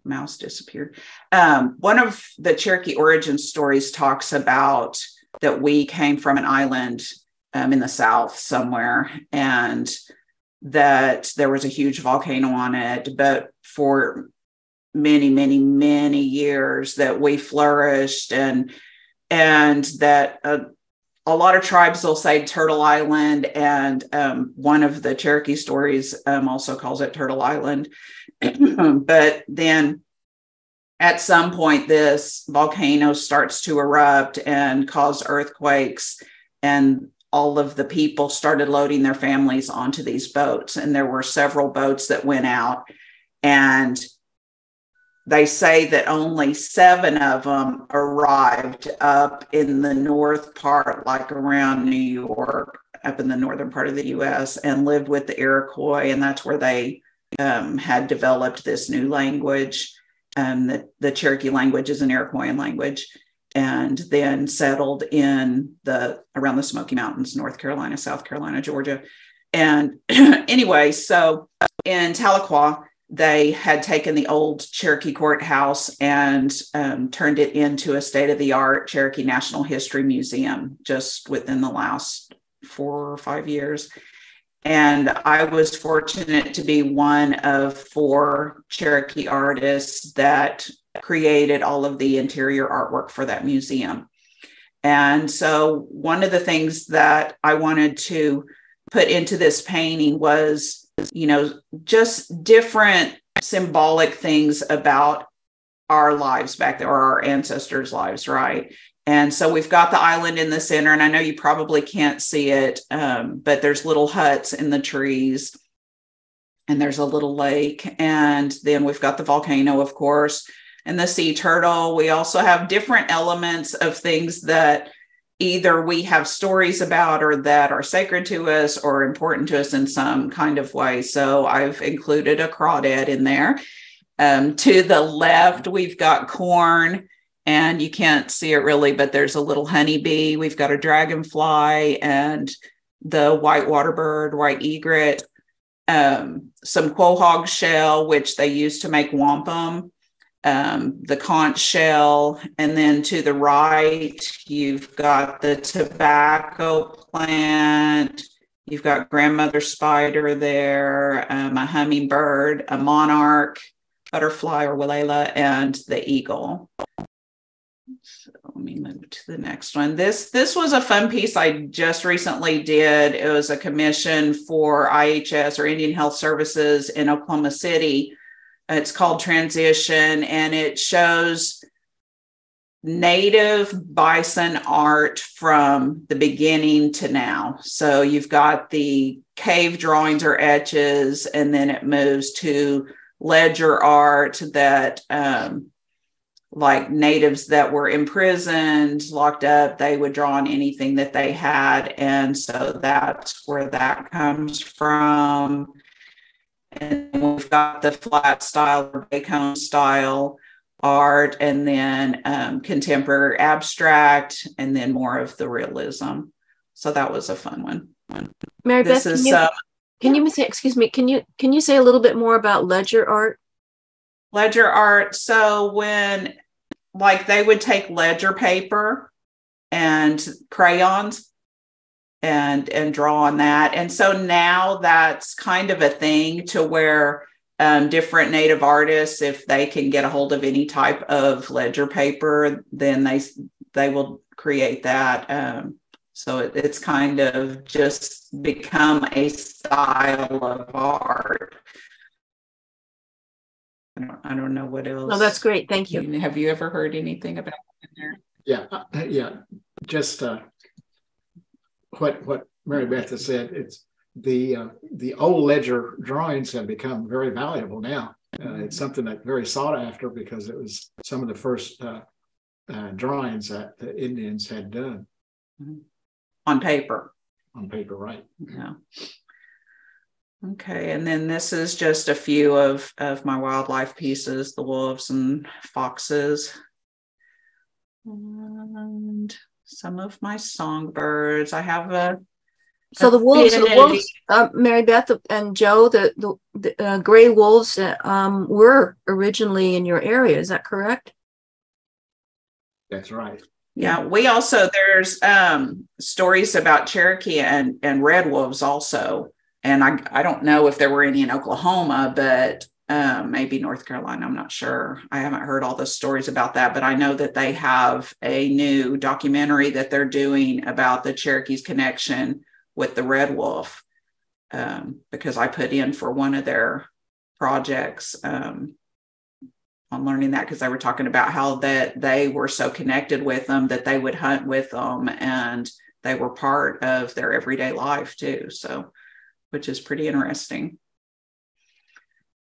mouse disappeared. Um, one of the Cherokee origin stories talks about that we came from an island um, in the south somewhere, and that there was a huge volcano on it, but for many, many, many years that we flourished and and that uh, a lot of tribes will say Turtle Island, and um, one of the Cherokee stories um, also calls it Turtle Island. but then at some point, this volcano starts to erupt and cause earthquakes, and all of the people started loading their families onto these boats. And there were several boats that went out, and they say that only seven of them arrived up in the north part, like around New York, up in the northern part of the US, and lived with the Iroquois. And that's where they um, had developed this new language. Um, the, the Cherokee language is an Iroquoian language, and then settled in the around the Smoky Mountains, North Carolina, South Carolina, Georgia. And anyway, so in Tahlequah, they had taken the old Cherokee courthouse and um, turned it into a state of the art Cherokee National History Museum just within the last four or five years. And I was fortunate to be one of four Cherokee artists that created all of the interior artwork for that museum. And so, one of the things that I wanted to put into this painting was you know, just different symbolic things about our lives back there or our ancestors' lives, right? And so we've got the island in the center, and I know you probably can't see it, um, but there's little huts in the trees, and there's a little lake. And then we've got the volcano, of course, and the sea turtle. We also have different elements of things that either we have stories about or that are sacred to us or important to us in some kind of way. So I've included a crawdad in there. Um, to the left, we've got corn, and you can't see it really, but there's a little honeybee. We've got a dragonfly and the white water bird, white egret, um, some quahog shell, which they use to make wampum um, the conch shell, and then to the right, you've got the tobacco plant. You've got grandmother spider there, um, a hummingbird, a monarch, butterfly or willela, and the eagle. Let me move to the next one. This this was a fun piece I just recently did. It was a commission for IHS or Indian Health Services in Oklahoma City it's called Transition, and it shows native bison art from the beginning to now. So you've got the cave drawings or etches, and then it moves to ledger art that, um, like natives that were imprisoned, locked up, they would draw on anything that they had. And so that's where that comes from. And we've got the flat style or Bacone style art, and then um, contemporary abstract, and then more of the realism. So that was a fun one. Mary this Beth, is, can you, uh, can you say, excuse me, can you can you say a little bit more about ledger art? Ledger art. So when like they would take ledger paper and crayons and and draw on that and so now that's kind of a thing to where um, different native artists if they can get a hold of any type of ledger paper then they they will create that um, so it, it's kind of just become a style of art I don't, I don't know what else. Oh, that's great. Thank you. Have you ever heard anything about there? Yeah, uh, yeah. Just uh, what what Mary Beth has said. It's the uh, the old ledger drawings have become very valuable now. Uh, it's something that very sought after because it was some of the first uh, uh, drawings that the Indians had done mm-hmm. on paper. On paper, right? Yeah. Okay, and then this is just a few of, of my wildlife pieces, the wolves and foxes. And some of my songbirds. I have a so the wolves, the wolves, uh, Mary Beth and Joe, the the, the uh, gray wolves uh, um, were originally in your area. Is that correct? That's right. Yeah, we also there's um, stories about Cherokee and and red wolves also and I, I don't know if there were any in Oklahoma, but um, maybe North Carolina. I'm not sure. I haven't heard all the stories about that, but I know that they have a new documentary that they're doing about the Cherokee's connection with the red wolf. Um, because I put in for one of their projects um, on learning that because they were talking about how that they were so connected with them that they would hunt with them and they were part of their everyday life too. So which is pretty interesting.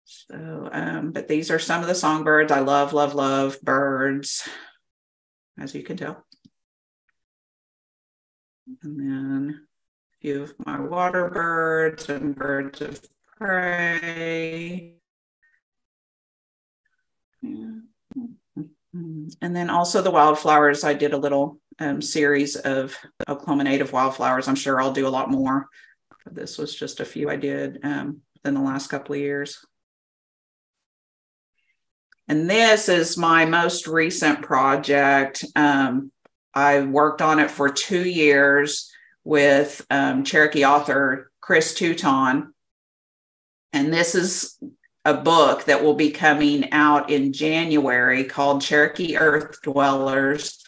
So, um, but these are some of the songbirds. I love, love, love birds, as you can tell. And then a few of my water birds and birds of prey. And then also the wildflowers. I did a little um, series of Oklahoma native wildflowers. I'm sure I'll do a lot more this was just a few I did um, the last couple of years. And this is my most recent project. Um, I worked on it for two years with um, Cherokee author Chris Teuton. And this is a book that will be coming out in January called Cherokee Earth Dwellers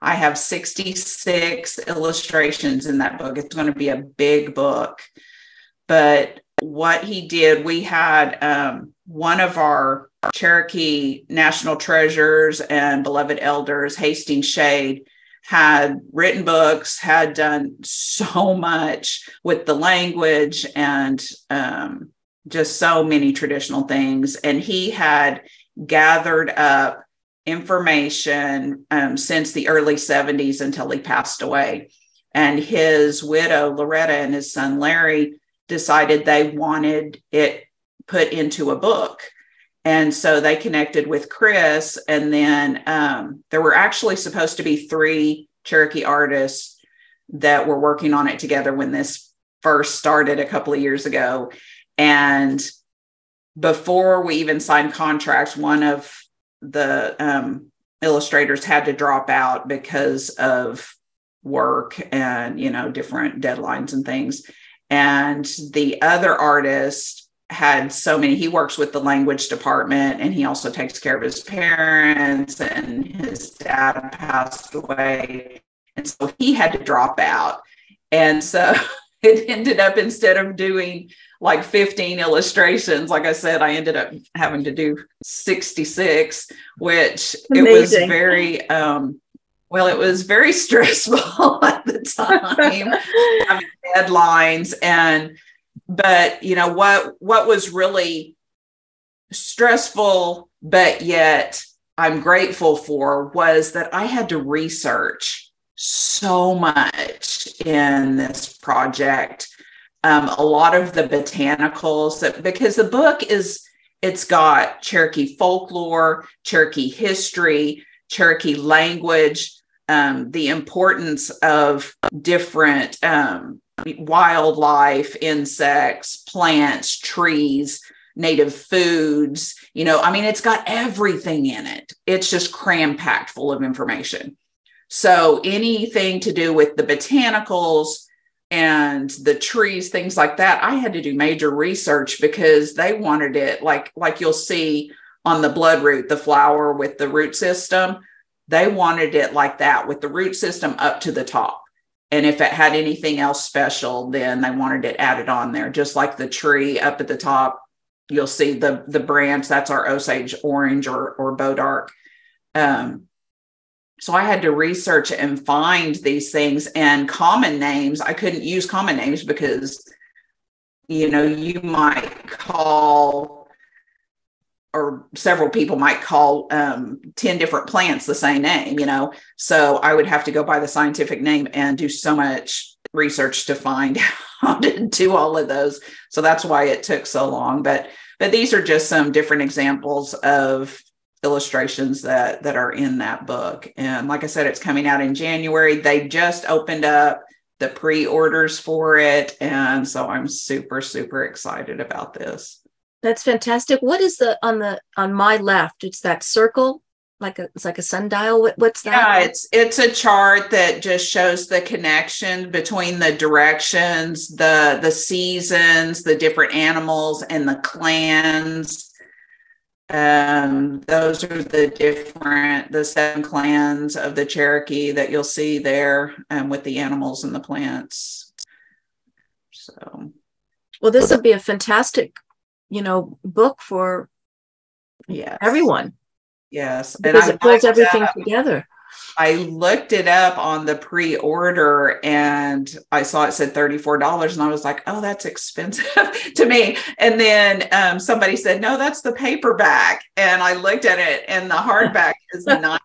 I have 66 illustrations in that book. It's going to be a big book. But what he did, we had um, one of our Cherokee national treasures and beloved elders, Hastings Shade, had written books, had done so much with the language and um, just so many traditional things. And he had gathered up information um, since the early 70s until he passed away. And his widow, Loretta, and his son, Larry, decided they wanted it put into a book. And so they connected with Chris. And then um, there were actually supposed to be three Cherokee artists that were working on it together when this first started a couple of years ago. And before we even signed contracts, one of the um, illustrators had to drop out because of work and you know different deadlines and things. And the other artist had so many he works with the language department and he also takes care of his parents and his dad passed away. And so he had to drop out. And so it ended up instead of doing like 15 illustrations. Like I said, I ended up having to do 66, which Amazing. it was very um well, it was very stressful at the time, having deadlines and but you know what what was really stressful but yet I'm grateful for was that I had to research so much in this project um, a lot of the botanicals that because the book is it's got Cherokee folklore, Cherokee history, Cherokee language, um, the importance of different um, wildlife, insects, plants, trees, native foods. You know, I mean, it's got everything in it. It's just cram packed full of information. So anything to do with the botanicals and the trees, things like that, I had to do major research because they wanted it like like you'll see on the bloodroot, the flower with the root system. They wanted it like that with the root system up to the top. And if it had anything else special, then they wanted it added on there, just like the tree up at the top. You'll see the the branch. That's our Osage orange or or Bodark. Um, so I had to research and find these things and common names. I couldn't use common names because, you know, you might call or several people might call um, 10 different plants the same name, you know. So I would have to go by the scientific name and do so much research to find how to do all of those. So that's why it took so long. But but these are just some different examples of illustrations that that are in that book. And like i said it's coming out in january. They just opened up the pre-orders for it. And so i'm super super excited about this. That's fantastic. What is the on the on my left it's that circle like a it's like a sundial. What, what's that? Yeah it's it's a chart that just shows the connection between the directions the the seasons the different animals and the clans um, those are the different, the seven clans of the Cherokee that you'll see there um, with the animals and the plants. So, well, this would be a fantastic, you know, book for yeah everyone. Yes, because it pulls everything together. I looked it up on the pre-order and I saw it said $34 and I was like, oh, that's expensive to me. And then um, somebody said, no, that's the paperback. And I looked at it and the hardback is $99.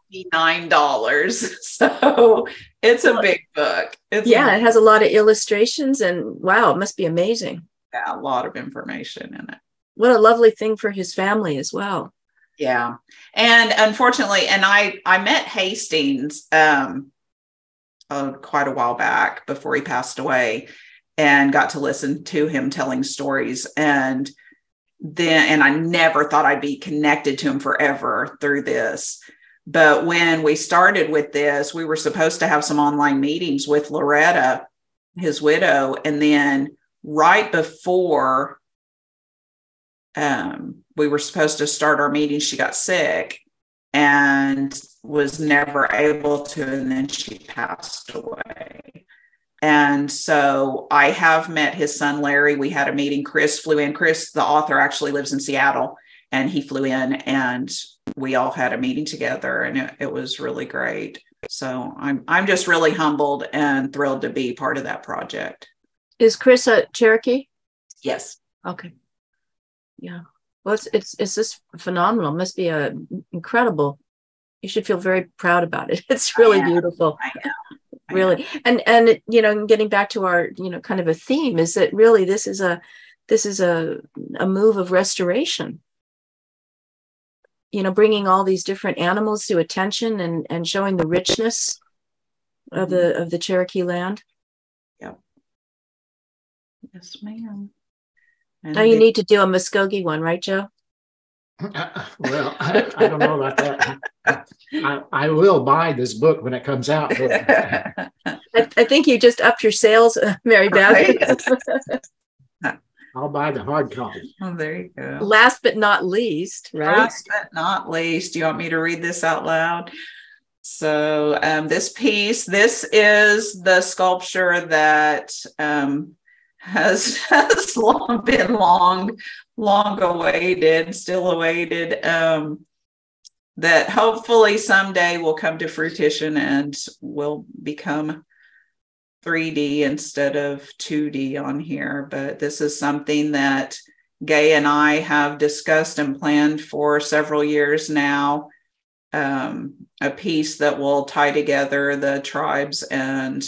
So it's a big book. It's yeah, a- it has a lot of illustrations and wow, it must be amazing. Yeah, a lot of information in it. What a lovely thing for his family as well yeah. And unfortunately and i i met hastings um quite a while back before he passed away and got to listen to him telling stories. And then and i never thought i'd be connected to him forever through this. But when we started with this we were supposed to have some online meetings with loretta his widow. And then right before um we were supposed to start our meeting. She got sick and was never able to. And then she passed away. And so I have met his son, Larry. We had a meeting. Chris flew in. Chris, the author, actually lives in Seattle and he flew in and we all had a meeting together and it, it was really great. So I'm I'm just really humbled and thrilled to be part of that project. Is Chris a Cherokee? Yes. Okay. Yeah. Well, it's it's it's just phenomenal. It must be a incredible. You should feel very proud about it. It's really beautiful. really, and and it, you know, getting back to our you know kind of a theme is that really this is a this is a a move of restoration. You know, bringing all these different animals to attention and and showing the richness of the mm-hmm. of the Cherokee land. Yep. Yes, ma'am. And now you need to do a Muskogee one, right, Joe? well, I, I, don't know about that. I, I, will buy this book when it comes out. I, I, think you just upped your sales, uh, Mary Beth. I'll buy the hard copy. Oh, there you go. Last but not least, right? Last but not least, do you want me to read this out loud? So, um, this piece, this is the sculpture that um, has has long been long long awaited still awaited um that hopefully someday will come to fruition and will become 3D instead of 2D on here. But this is something that Gay and I have discussed and planned for several years now. Um, a piece that will tie together the tribes and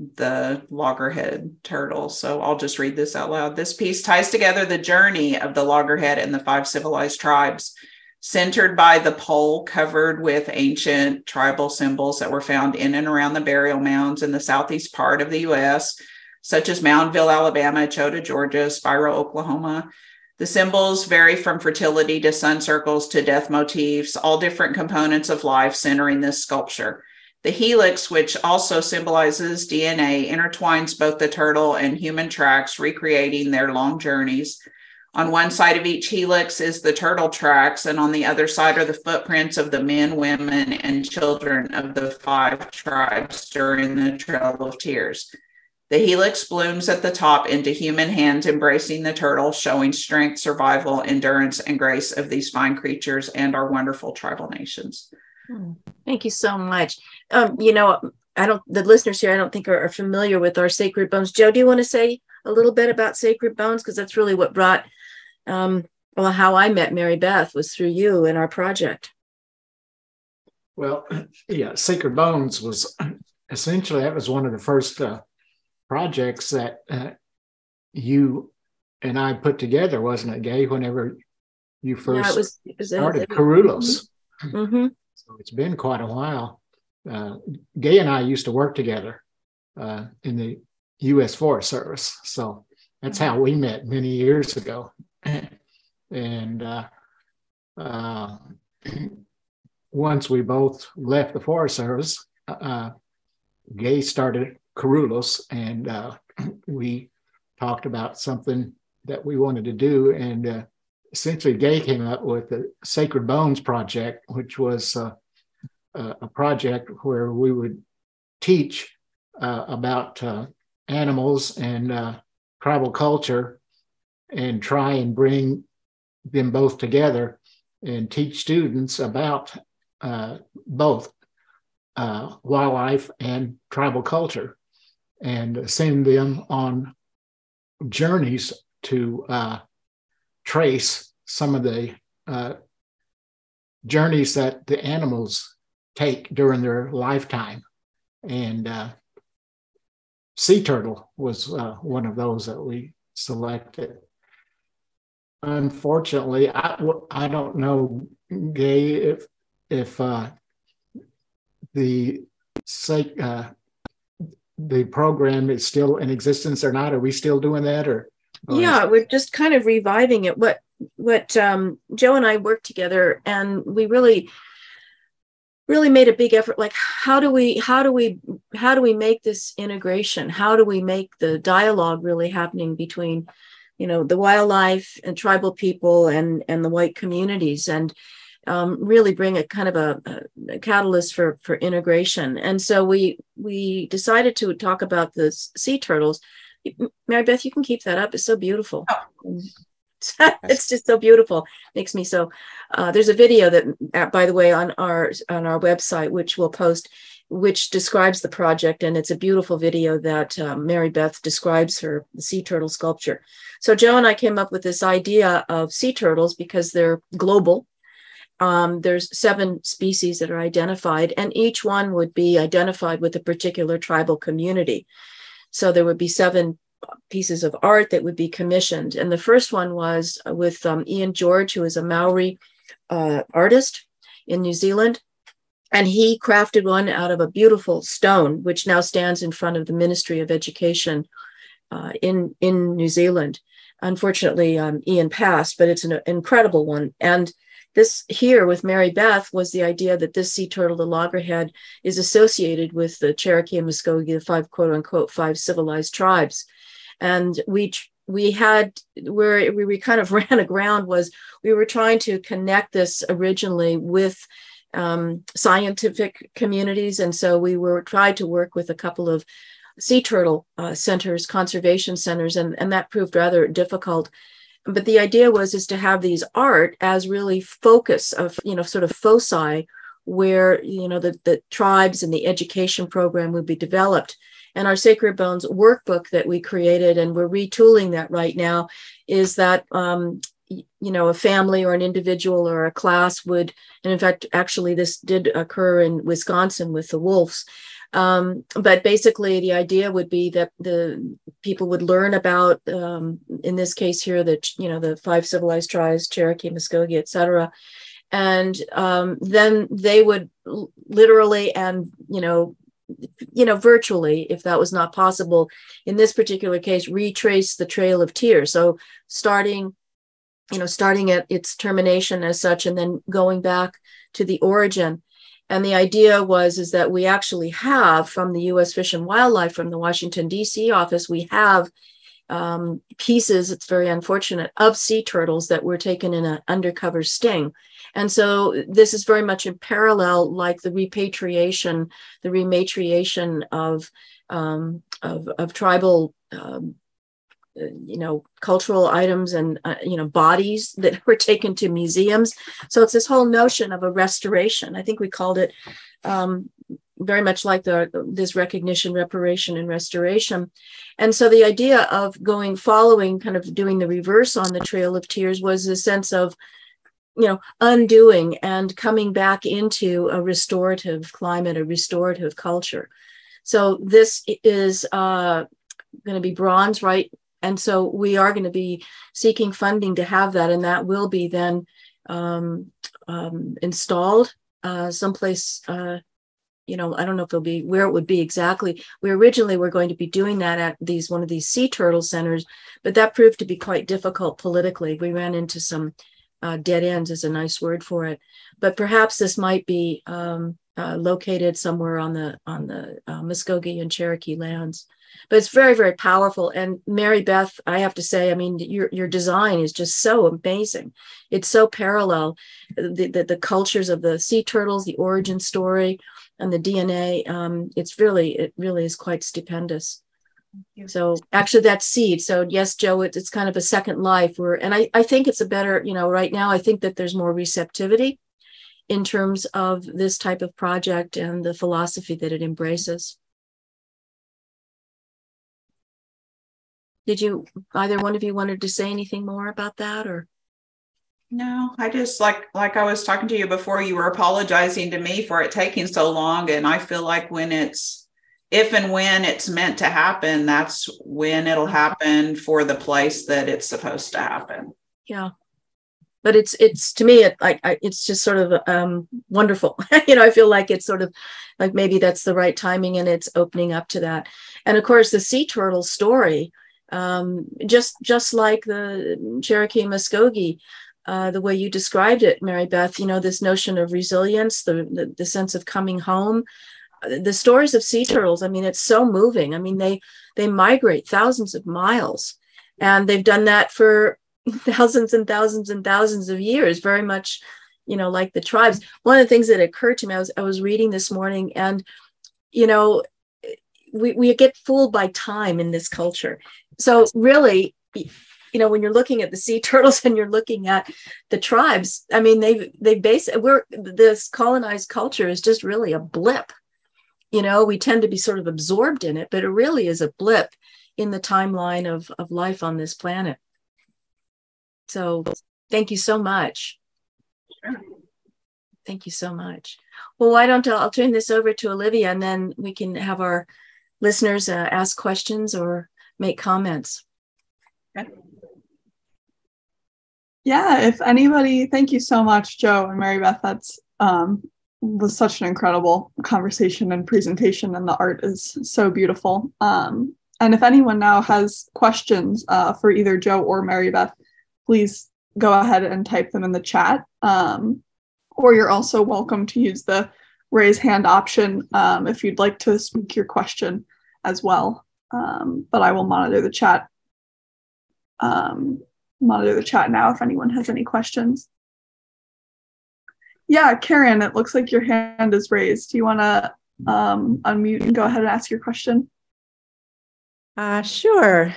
the loggerhead turtle. So I'll just read this out loud. This piece ties together the journey of the loggerhead and the five civilized tribes, centered by the pole covered with ancient tribal symbols that were found in and around the burial mounds in the southeast part of the US, such as Moundville, Alabama, Chota, Georgia, Spiro, Oklahoma. The symbols vary from fertility to sun circles to death motifs, all different components of life centering this sculpture. The helix, which also symbolizes DNA, intertwines both the turtle and human tracks, recreating their long journeys. On one side of each helix is the turtle tracks, and on the other side are the footprints of the men, women, and children of the five tribes during the Trail of Tears. The helix blooms at the top into human hands embracing the turtle, showing strength, survival, endurance, and grace of these fine creatures and our wonderful tribal nations. Hmm. Thank you so much. Um, you know, I don't, the listeners here, I don't think are, are, familiar with our sacred bones. Joe, do you want to say a little bit about sacred bones? Because that's really what brought, um, well, how I met Mary Beth was through you and our project. Well, yeah, Sacred Bones was essentially that was one of the first uh, projects that uh, you and I put together, wasn't it, Gay? Whenever you first yeah, it was, it was started Kerulos. Mm-hmm. So it's been quite a while. Uh, Gay and I used to work together uh, in the U.S. Forest Service, so that's how we met many years ago. and uh, uh once we both left the Forest Service, uh, Gay started Kerulos, and uh, we talked about something that we wanted to do, and essentially Gay came up with the Sacred Bones Project, which was uh, a project where we would teach uh, about uh, animals and uh, tribal culture and try and bring them both together and teach students about uh, both uh, wildlife and tribal culture and send them on journeys to trace some of the journeys that the animals take during their lifetime. And uh, sea turtle was uh, one of those that we selected. Unfortunately, I, I don't know, Gay, if if uh, the uh, the program is still in existence or not. Are we still doing that, or yeah we're just kind of reviving it what what um, joe and i worked together and we really really made a big effort like how do we how do we how do we make this integration how do we make the dialogue really happening between you know the wildlife and tribal people and and the white communities and um, really bring a kind of a, a, catalyst for for integration and so we we decided to talk about the sea turtles Mary Beth, you can keep that up. It's so beautiful. Oh. it's just so beautiful. Makes me so. Uh, there's a video that, uh, by the way, on our on our website, which we'll post, which describes the project, and it's a beautiful video that um, Mary Beth describes her sea turtle sculpture. So Joe and I came up with this idea of sea turtles because they're global. Um, there's seven species that are identified, and each one would be identified with a particular tribal community. So there would be seven pieces of art that would be commissioned. And the first one was with um, Ian George, who is a Maori uh, artist in New Zealand. And he crafted one out of a beautiful stone, which now stands in front of the Ministry of Education uh, in, in New Zealand. Unfortunately, um, Ian passed, but it's an incredible one. And this here with Mary Beth was the idea that this sea turtle, the loggerhead, is associated with the Cherokee and Muskogee, the five quote unquote five civilized tribes. And we we had where we kind of ran aground was we were trying to connect this originally with um, scientific communities, and so we were tried to work with a couple of sea turtle uh, centers, conservation centers, and, and that proved rather difficult. But the idea was is to have these art as really focus of you know sort of foci where you know the, the tribes and the education program would be developed and our sacred bones workbook that we created and we're retooling that right now is that um, you know a family or an individual or a class would and in fact actually this did occur in wisconsin with the wolves. Um, but basically the idea would be that the people would learn about um, in this case here the you know the five civilized tribes cherokee muskogee etc and um, then they would literally and you know you know virtually if that was not possible in this particular case retrace the trail of tears. So starting you know starting at its termination as such and then going back to the origin. And the idea was is that we actually have from the us fish and wildlife from the washington d.c office we have um, pieces it's very unfortunate of sea turtles that were taken in an undercover sting and so this is very much in parallel, like the repatriation, the rematriation of um, of, of, tribal. Um, you know cultural items and uh, you know bodies that were taken to museums so it's this whole notion of a restoration i think we called it um, very much like the this recognition reparation and restoration and so the idea of going following kind of doing the reverse on the trail of tears was a sense of you know undoing and coming back into a restorative climate a restorative culture. So this is uh, going to be bronze right? And so we are going to be seeking funding to have that and that will be then um, um, installed uh, someplace uh, you know i don't know if it'll be where it would be exactly. We originally were going to be doing that at these one of these sea turtle centers but that proved to be quite difficult politically. We ran into some uh, dead ends is a nice word for it. But perhaps this might be um, uh, located somewhere on the on the uh, Muskogee and Cherokee lands. But it's very very powerful. And Mary Beth, I have to say, I mean, your your design is just so amazing. It's so parallel. The the, the cultures of the sea turtles, the origin story, and the DNA. Um, it's really it really is quite stupendous. So actually that's seed. So yes, Joe, it, it's kind of a second life where, and I, I think it's a better, you know, right now, I think that there's more receptivity in terms of this type of project and the philosophy that it embraces. Did you, either one of you wanted to say anything more about that or? No, I just like like I was talking to you before you were apologizing to me for it taking so long and I feel like when it's if and when it's meant to happen, that's when it'll happen for the place that it's supposed to happen. Yeah. But it's it's to me it like it's just sort of um wonderful. you know, I feel like it's sort of like maybe that's the right timing and it's opening up to that. And of course the sea turtle story um just just like the Cherokee Muskogee uh, the way you described it, Mary Beth, you know, this notion of resilience, the, the, the sense of coming home, the stories of sea turtles i mean it's so moving. I mean they they migrate thousands of miles and they've done that for thousands and thousands and thousands of years very much you know like the tribes. One of the things that occurred to me i was i was reading this morning and you know we, we get fooled by time in this culture. So really you know when you're looking at the sea turtles and you're looking at the tribes i mean they they base we're this colonized culture is just really a blip you know we tend to be sort of absorbed in it but it really is a blip in the timeline of, of life on this planet. So thank you so much. Thank you so much. Well why don't i'll turn this over to olivia and then we can have our listeners uh, ask questions or make comments. Okay. yeah if anybody thank you so much joe and mary beth. That's um, was such an incredible conversation and presentation, and the art is so beautiful. Um, and if anyone now has questions uh, for either Joe or Mary Beth, please go ahead and type them in the chat. Um, or you're also welcome to use the raise hand option um, if you'd like to speak your question as well. Um, but I will monitor the chat. Um, monitor the chat now if anyone has any questions. Yeah, Karen, it looks like your hand is raised. Do you want to um, unmute and go ahead and ask your question? Uh, sure.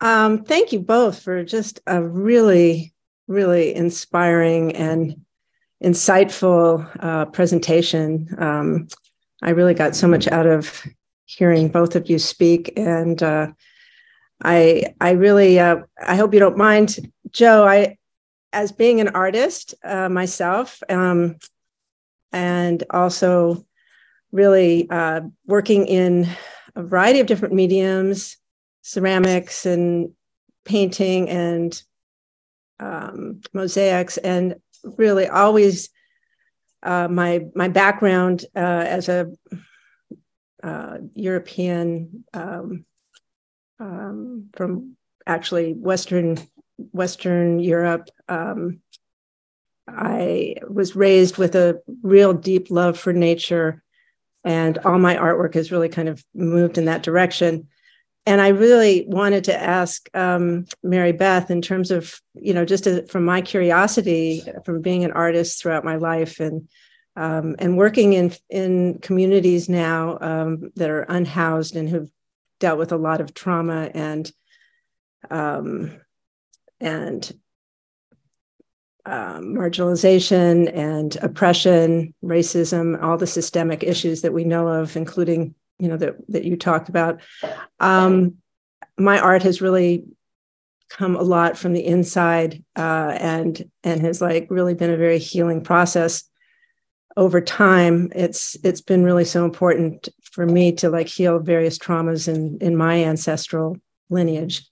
Um, thank you both for just a really, really inspiring and insightful uh, presentation. Um, I really got so much out of hearing both of you speak, and uh, I I really uh, I hope you don't mind Joe, I, as being an artist uh, myself, um, and also really uh, working in a variety of different mediums, ceramics and painting and um, mosaics, and really always uh, my my background uh, as a uh, European um, um, from actually Western Western Europe. Um, I was raised with a real deep love for nature, and all my artwork has really kind of moved in that direction. And I really wanted to ask um, Mary Beth, in terms of, you know, just a, from my curiosity from being an artist throughout my life and um, and working in in communities now um, that are unhoused and who've dealt with a lot of trauma and um, and um, marginalization and oppression, racism, all the systemic issues that we know of, including you know that that you talked about. Um, my art has really come a lot from the inside uh, and and has like really been a very healing process over time it's it's been really so important for me to like heal various traumas in in my ancestral lineage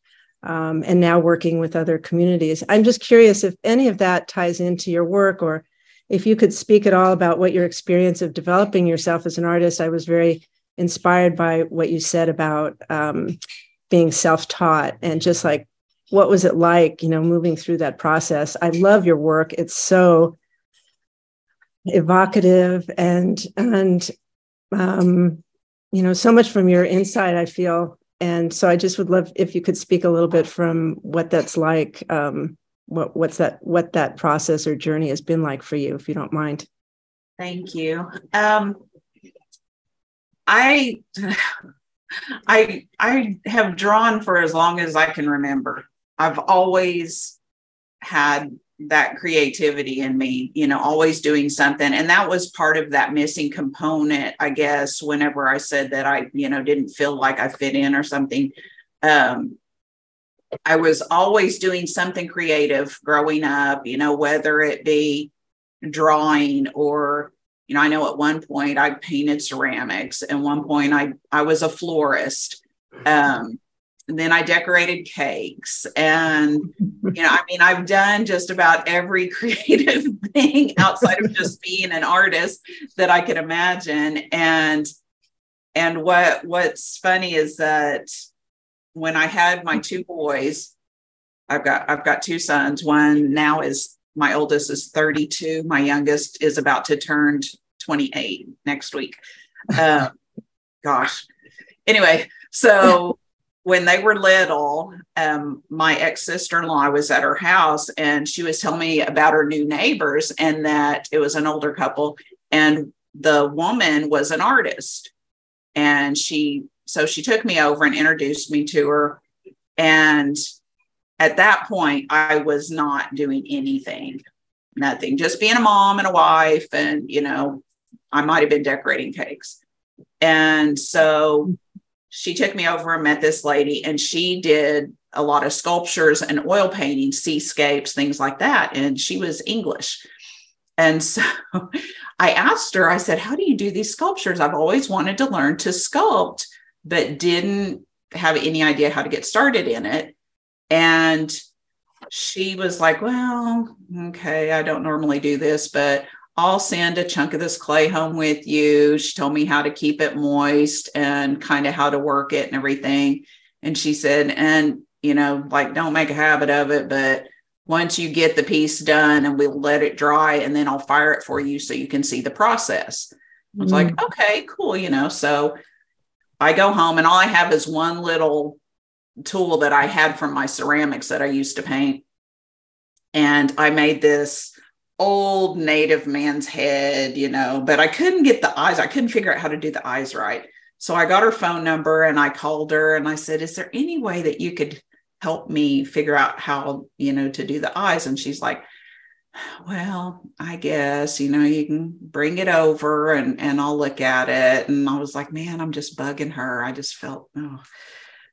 um, and now working with other communities. I'm just curious if any of that ties into your work or if you could speak at all about what your experience of developing yourself as an artist. I was very inspired by what you said about um, being self-taught and just like what was it like you know moving through that process i love your work it's so evocative and and um, you know so much from your inside i feel and so I just would love if you could speak a little bit from what that's like. Um, what what's that? What that process or journey has been like for you, if you don't mind. Thank you. Um, I I I have drawn for as long as I can remember. I've always had that creativity in me, you know, always doing something. And that was part of that missing component, I guess, whenever I said that I, you know, didn't feel like I fit in or something. Um, I was always doing something creative growing up, you know, whether it be drawing or, you know, I know at one point I painted ceramics. At one point I I was a florist. Um, and then I decorated cakes. And, you know, I mean, I've done just about every creative thing outside of just being an artist that I could imagine. And, and what, what's funny is that when I had my two boys, I've got, I've got two sons. One now is my oldest is 32. My youngest is about to turn 28 next week. Um, gosh. Anyway, so when they were little, um, my ex sister in law was at her house and she was telling me about her new neighbors and that it was an older couple. And the woman was an artist. And she, so she took me over and introduced me to her. And at that point, I was not doing anything, nothing, just being a mom and a wife. And, you know, I might have been decorating cakes. And so she took me over and met this lady, and she did a lot of sculptures and oil paintings, seascapes, things like that. And she was English. And so I asked her, I said, How do you do these sculptures? I've always wanted to learn to sculpt, but didn't have any idea how to get started in it. And she was like, Well, okay, I don't normally do this, but I'll send a chunk of this clay home with you. She told me how to keep it moist and kind of how to work it and everything. And she said, and, you know, like, don't make a habit of it, but once you get the piece done and we'll let it dry and then I'll fire it for you so you can see the process. I was like, mm-hmm. okay, cool. You know, so I go home and all I have is one little tool that I had from my ceramics that I used to paint. And I made this old native man's head, you know, but I couldn't get the eyes. I couldn't figure out how to do the eyes right. So I got her phone number and I called her and I said, Is there any way that you could help me figure out how, you know, to do the eyes? And she's like, well, I guess, you know, you can bring it over and, and I'll look at it. And I was like, man, I'm just bugging her. I just felt, oh.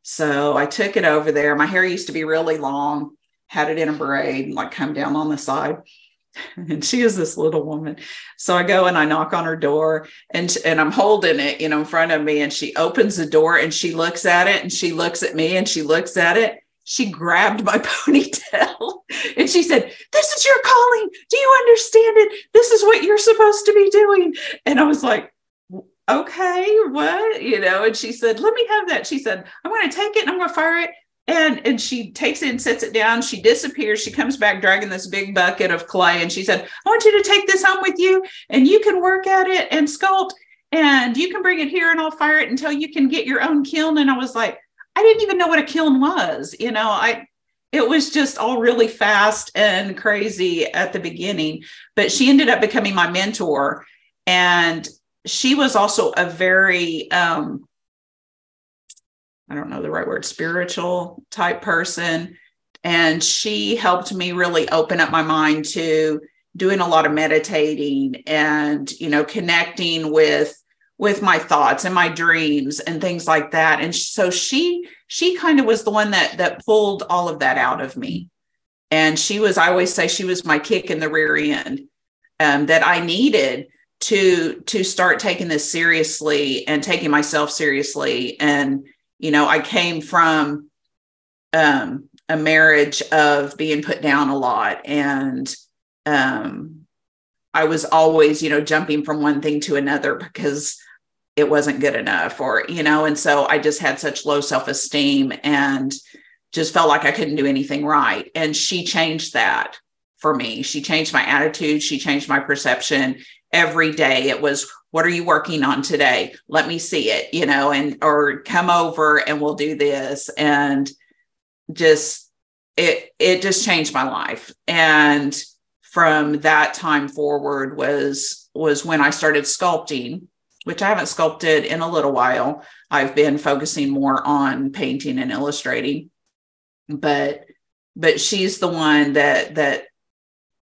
So I took it over there. My hair used to be really long had it in a braid, like come down on the side. And she is this little woman. So I go and I knock on her door and, and I'm holding it, you know, in front of me. And she opens the door and she looks at it and she looks at me and she looks at it. She grabbed my ponytail and she said, This is your calling. Do you understand it? This is what you're supposed to be doing. And I was like, okay, what? You know, and she said, let me have that. She said, I'm going to take it and I'm going to fire it. And, and she takes it and sets it down. She disappears. She comes back dragging this big bucket of clay. And she said, I want you to take this home with you and you can work at it and sculpt and you can bring it here and I'll fire it until you can get your own kiln. And I was like, I didn't even know what a kiln was. You know, I, it was just all really fast and crazy at the beginning. But she ended up becoming my mentor. And she was also a very um i don't know the right word spiritual type person. And she helped me really open up my mind to doing a lot of meditating and you know connecting with with my thoughts and my dreams and things like that. And so she she kind of was the one that that pulled all of that out of me. And she was i always say she was my kick in the rear end um, that i needed to to start taking this seriously and taking myself seriously and you know i came from um, a marriage of being put down a lot and um, i was always you know jumping from one thing to another because it wasn't good enough or you know and so i just had such low self-esteem and just felt like i couldn't do anything right. And she changed that for me. She changed my attitude. She changed my perception every day. It was what are you working on today? Let me see it you know and or come over and we'll do this and just it it just changed my life. And from that time forward was was when i started sculpting which i haven't sculpted in a little while. I've been focusing more on painting and illustrating. But but she's the one that that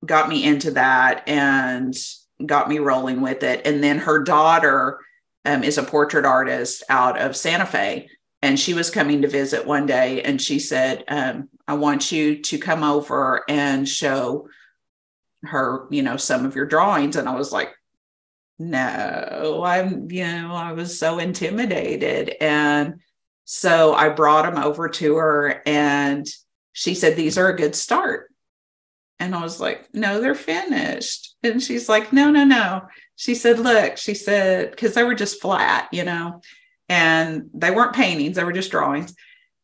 got me into that. And got me rolling with it. And then her daughter um, is a portrait artist out of Santa Fe. And she was coming to visit one day and she said, um, I want you to come over and show her, you know, some of your drawings. And I was like, no, I'm, you know, I was so intimidated. And so I brought them over to her and she said, These are a good start. And I was like, no, they're finished. And she's like, no, no, no. She said, look, she said, because they were just flat, you know, and they weren't paintings, they were just drawings.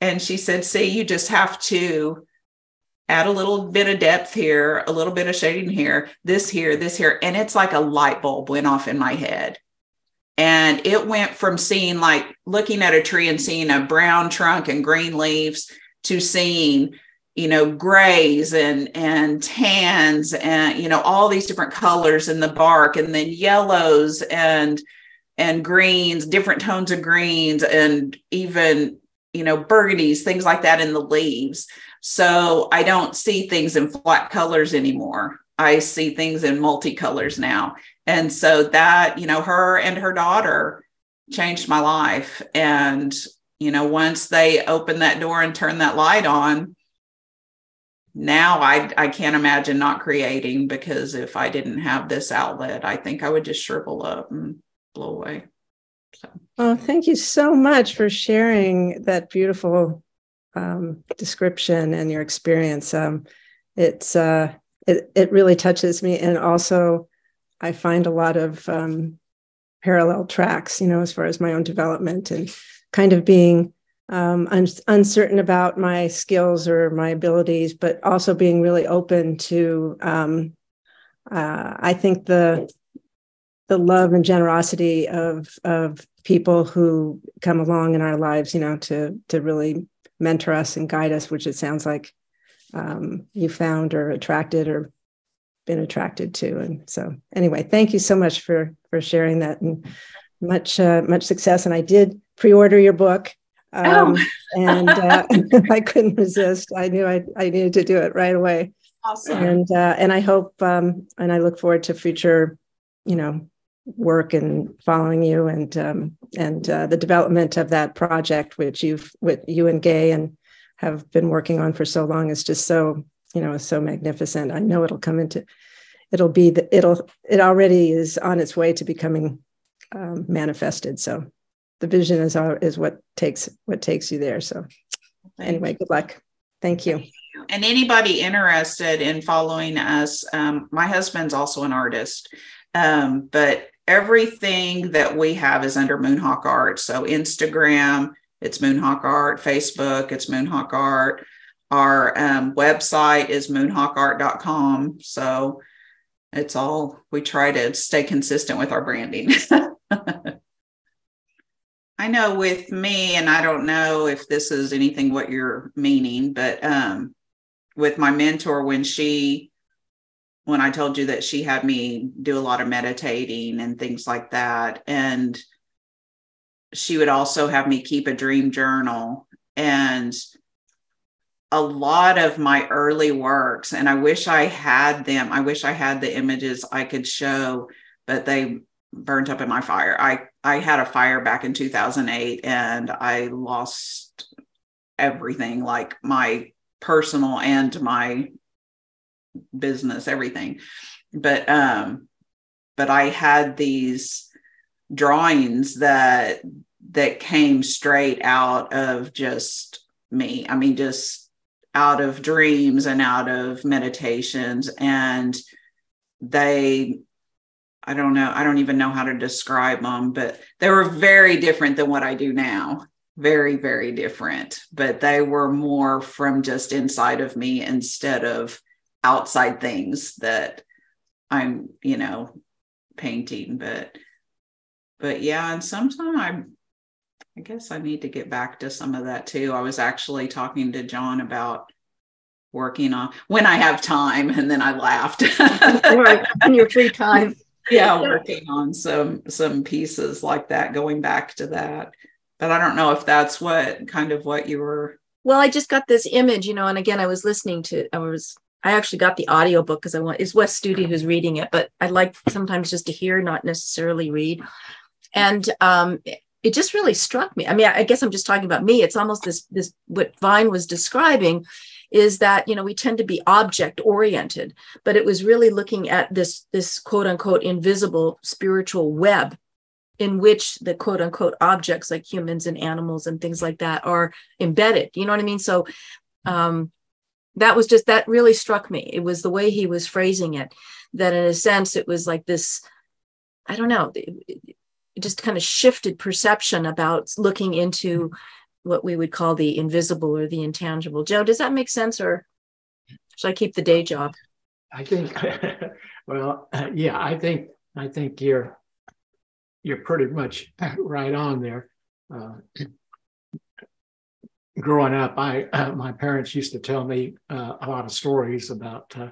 And she said, see, you just have to add a little bit of depth here, a little bit of shading here, this here, this here. And it's like a light bulb went off in my head. And it went from seeing like looking at a tree and seeing a brown trunk and green leaves to seeing you know grays and and tans and you know all these different colors in the bark and then yellows and and greens different tones of greens and even you know burgundies things like that in the leaves. So i don't see things in flat colors anymore. I see things in multicolors now. And so that you know her and her daughter changed my life. And you know once they opened that door and turned that light on now I I can't imagine not creating because if I didn't have this outlet, I think I would just shrivel up and blow away. So. Oh, thank you so much for sharing that beautiful um, description and your experience. Um, it's uh, it it really touches me, and also I find a lot of um, parallel tracks, you know, as far as my own development and kind of being um, I'm uncertain about my skills or my abilities, but also being really open to. Um, uh, I think the the love and generosity of of people who come along in our lives, you know, to to really mentor us and guide us, which it sounds like um, you found or attracted or been attracted to. And so, anyway, thank you so much for for sharing that and much uh, much success. And I did pre-order your book. Um, oh. and uh, I couldn't resist. I knew I, I needed to do it right away. Awesome. And uh, and I hope um, and I look forward to future, you know, work and following you and um, and uh, the development of that project, which you've with you and Gay and have been working on for so long is just so you know so magnificent. I know it'll come into it'll be the it'll it already is on its way to becoming um, manifested. So the vision is is what takes what takes you there. So anyway, good luck. Thank you. And anybody interested in following us, um, my husband's also an artist, um, but everything that we have is under Moonhawk Art. So Instagram, it's Moonhawk Art, Facebook, it's Moonhawk Art. Our um, website is moonhawkart.com. So it's all, we try to stay consistent with our branding. I know with me, and I don't know if this is anything what you're meaning, but um, with my mentor, when she, when I told you that she had me do a lot of meditating and things like that, and she would also have me keep a dream journal. And a lot of my early works, and I wish I had them, I wish I had the images I could show, but they burnt up in my fire. I I had a fire back in 2008 and I lost everything like my personal and my business everything. But um but I had these drawings that that came straight out of just me. I mean just out of dreams and out of meditations and they I don't know. I don't even know how to describe them, but they were very different than what I do now. Very, very different. But they were more from just inside of me instead of outside things that I'm, you know, painting. But, but yeah, and sometimes I, I guess I need to get back to some of that too. I was actually talking to John about working on when I have time, and then I laughed. right in your free time yeah working on some some pieces like that going back to that. But i don't know if that's what kind of what you were well i just got this image you know and again i was listening to i was i actually got the audio book because i want it's wes studi who's reading it but i like sometimes just to hear not necessarily read. And um it just really struck me. I mean i guess i'm just talking about me. It's almost this this what vine was describing is that you know we tend to be object oriented but it was really looking at this this quote unquote invisible spiritual web in which the quote unquote objects like humans and animals and things like that are embedded you know what i mean? So um that was just that really struck me. It was the way he was phrasing it that in a sense it was like this i don't know it, it just kind of shifted perception about looking into what we would call the invisible or the intangible. Joe, does that make sense or should I keep the day job? I think, well, yeah, I think, I think you're, you're pretty much right on there. Uh, growing up, I, uh, my parents used to tell me uh, a lot of stories about uh,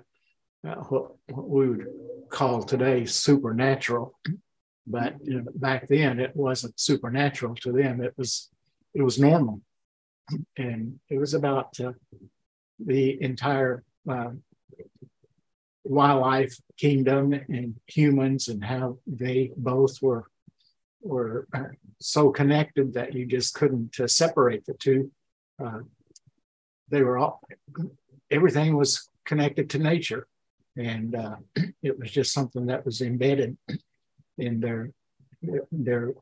uh, what, what we would call today supernatural. But you know, back then, it wasn't supernatural to them. It was it was normal. And it was about uh, the entire uh, wildlife kingdom and humans and how they both were were uh, so connected that you just couldn't uh, separate the two. Uh, they were all everything was connected to nature, and uh, it was just something that was embedded in their their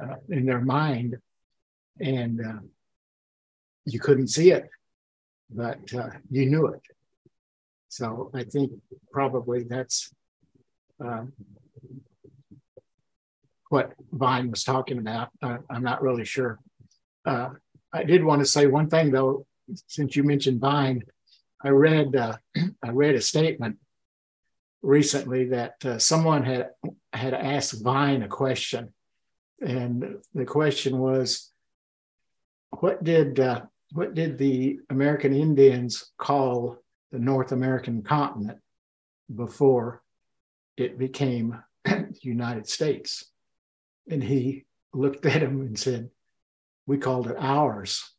uh, in their mind and uh, you couldn't see it, but uh, you knew it. So I think probably that's uh, what Vine was talking about. I'm not really sure. Uh, I did want to say one thing though, since you mentioned Vine, I read uh, I read a statement recently that someone had had asked Vine a question, and the question was what did uh, what did the American Indians call the North American continent before it became the United States? And he looked at him and said, "We called it ours."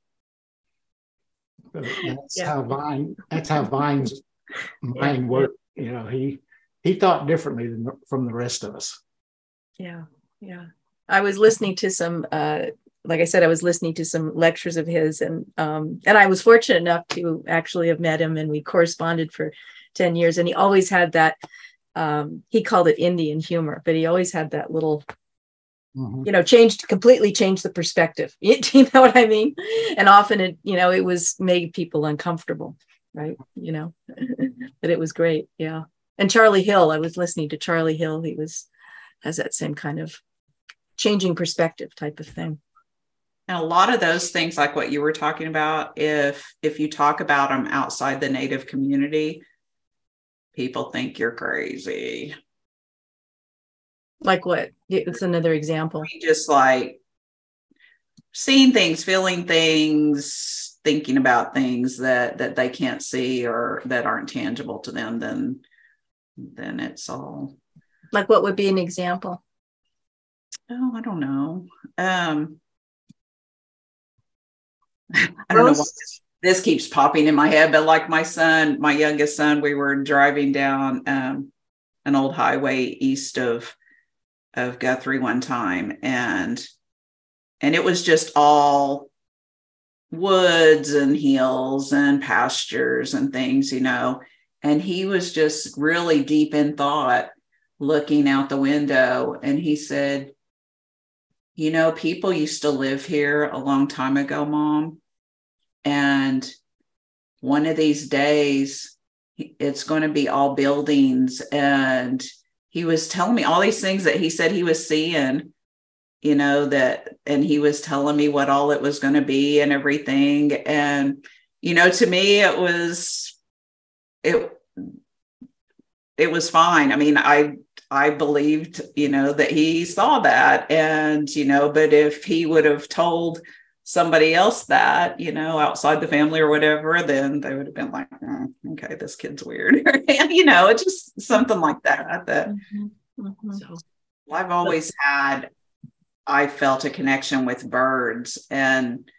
that's yeah. how Vine. That's how Vine's mind worked. You know, he he thought differently than from the rest of us. Yeah, yeah. I was listening to some uh, like I said, I was listening to some lectures of his, and um, and I was fortunate enough to actually have met him, and we corresponded for ten years. And he always had that. Um, he called it Indian humor, but he always had that little, mm-hmm. you know, changed completely changed the perspective. You, you know what I mean? And often it, you know, it was made people uncomfortable, right? You know, but it was great, yeah. And Charlie Hill, I was listening to Charlie Hill. He was has that same kind of changing perspective type of thing and a lot of those things like what you were talking about if if you talk about them outside the native community people think you're crazy. Like what? It's another example. Just like seeing things feeling things thinking about things that that they can't see or that aren't tangible to them then then it's all like what would be an example? Oh i don't know. Um I don't know why this keeps popping in my head, but like my son, my youngest son, we were driving down um, an old highway east of of Guthrie one time, and and it was just all woods and hills and pastures and things, you know. And he was just really deep in thought, looking out the window, and he said, "You know, people used to live here a long time ago, Mom." And one of these days, it's going to be all buildings. And he was telling me all these things that he said he was seeing, you know, that, and he was telling me what all it was going to be and everything. And, you know, to me, it was, it, it was fine. I mean, I I believed, you know, that he saw that. And, you know, but if he would have told somebody else that, you know, outside the family or whatever, then they would have been like, oh, okay, this kid's weird. and, you know, it's just something like that. That mm-hmm. Mm-hmm. So I've always had, I felt a connection with birds and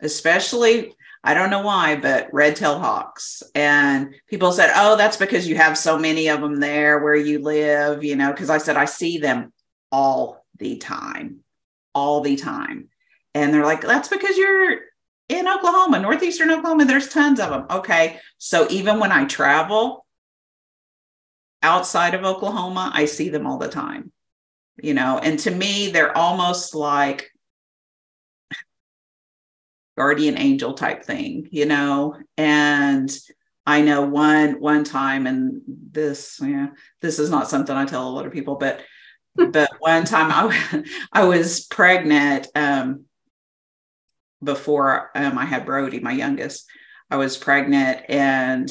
especially, I don't know why, but red-tailed hawks. And people said, oh, that's because you have so many of them there where you live, you know, because I said, I see them all the time, all the time. And they're like, that's because you're in Oklahoma, northeastern Oklahoma. There's tons of them. Okay. So even when I travel outside of Oklahoma, I see them all the time, you know, and to me, they're almost like guardian angel type thing, you know, and I know one one time, and this yeah, this is not something I tell a lot of people, but but one time I I was pregnant um, before um, I had Brody, my youngest. I was pregnant and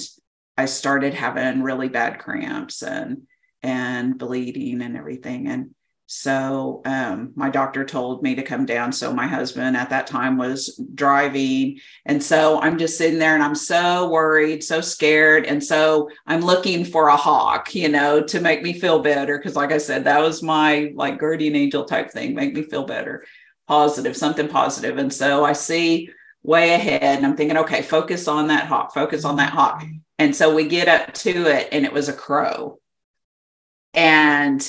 I started having really bad cramps and and bleeding and everything. And so um, my doctor told me to come down. So my husband at that time was driving. And so I'm just sitting there and I'm so worried, so scared. And so I'm looking for a hawk, you know, to make me feel better. Cause like I said, that was my like guardian angel type thing, make me feel better positive, something positive. And so I see way ahead and I'm thinking, okay, focus on that hawk, focus on that hawk. And so we get up to it and it was a crow. And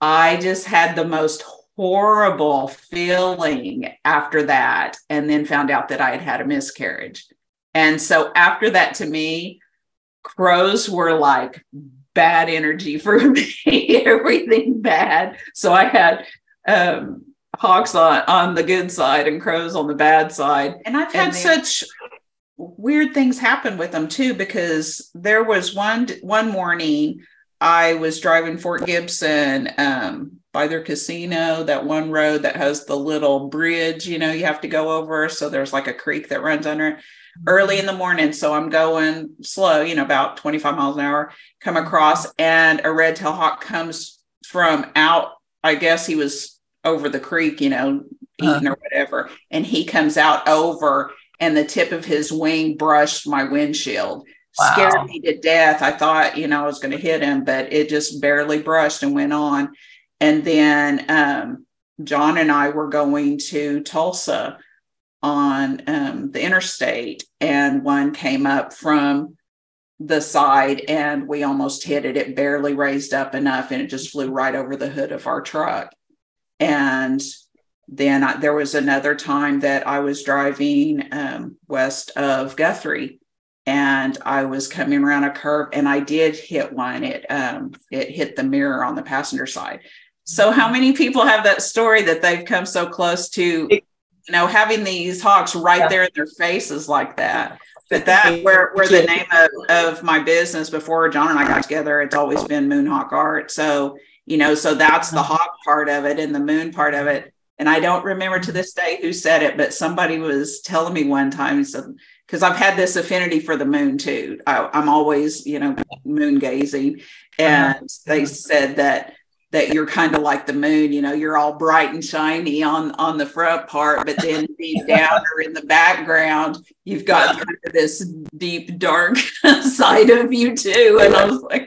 I just had the most horrible feeling after that and then found out that I had had a miscarriage. And so after that, to me, crows were like bad energy for me, everything bad. So I had um, hawks on, on the good side and crows on the bad side. And I've had and such weird things happen with them too, because there was one one morning I was driving Fort Gibson um, by their casino, that one road that has the little bridge, you know, you have to go over. So there's like a creek that runs under it early in the morning. So I'm going slow, you know, about 25 miles an hour, come across, and a red tail hawk comes from out. I guess he was over the creek, you know, eating uh or whatever. And he comes out over, and the tip of his wing brushed my windshield. Wow. Scared me to death. I thought, you know, I was going to hit him, but it just barely brushed and went on. And then um, John and I were going to Tulsa on um, the interstate, and one came up from the side and we almost hit it. It barely raised up enough and it just flew right over the hood of our truck. And then I, there was another time that I was driving um, west of Guthrie and I was coming around a curve and I did hit one. It um, it hit the mirror on the passenger side. So how many people have that story that they've come so close to, you know, having these hawks right yeah. there in their faces like that? But that where where the name of, of my business before John and I got together, it's always been Moonhawk Art. So you know, so that's the hawk part of it and the moon part of it and I don't remember to this day who said it, but somebody was telling me one time, so because I've had this affinity for the moon too. I, am always, you know, moon gazing, and uh-huh. they said that that you're kind of like the moon, you know, you're all bright and shiny on on the front part, but then deep down or in the background, you've got kind of this deep dark side of you too. And I was like,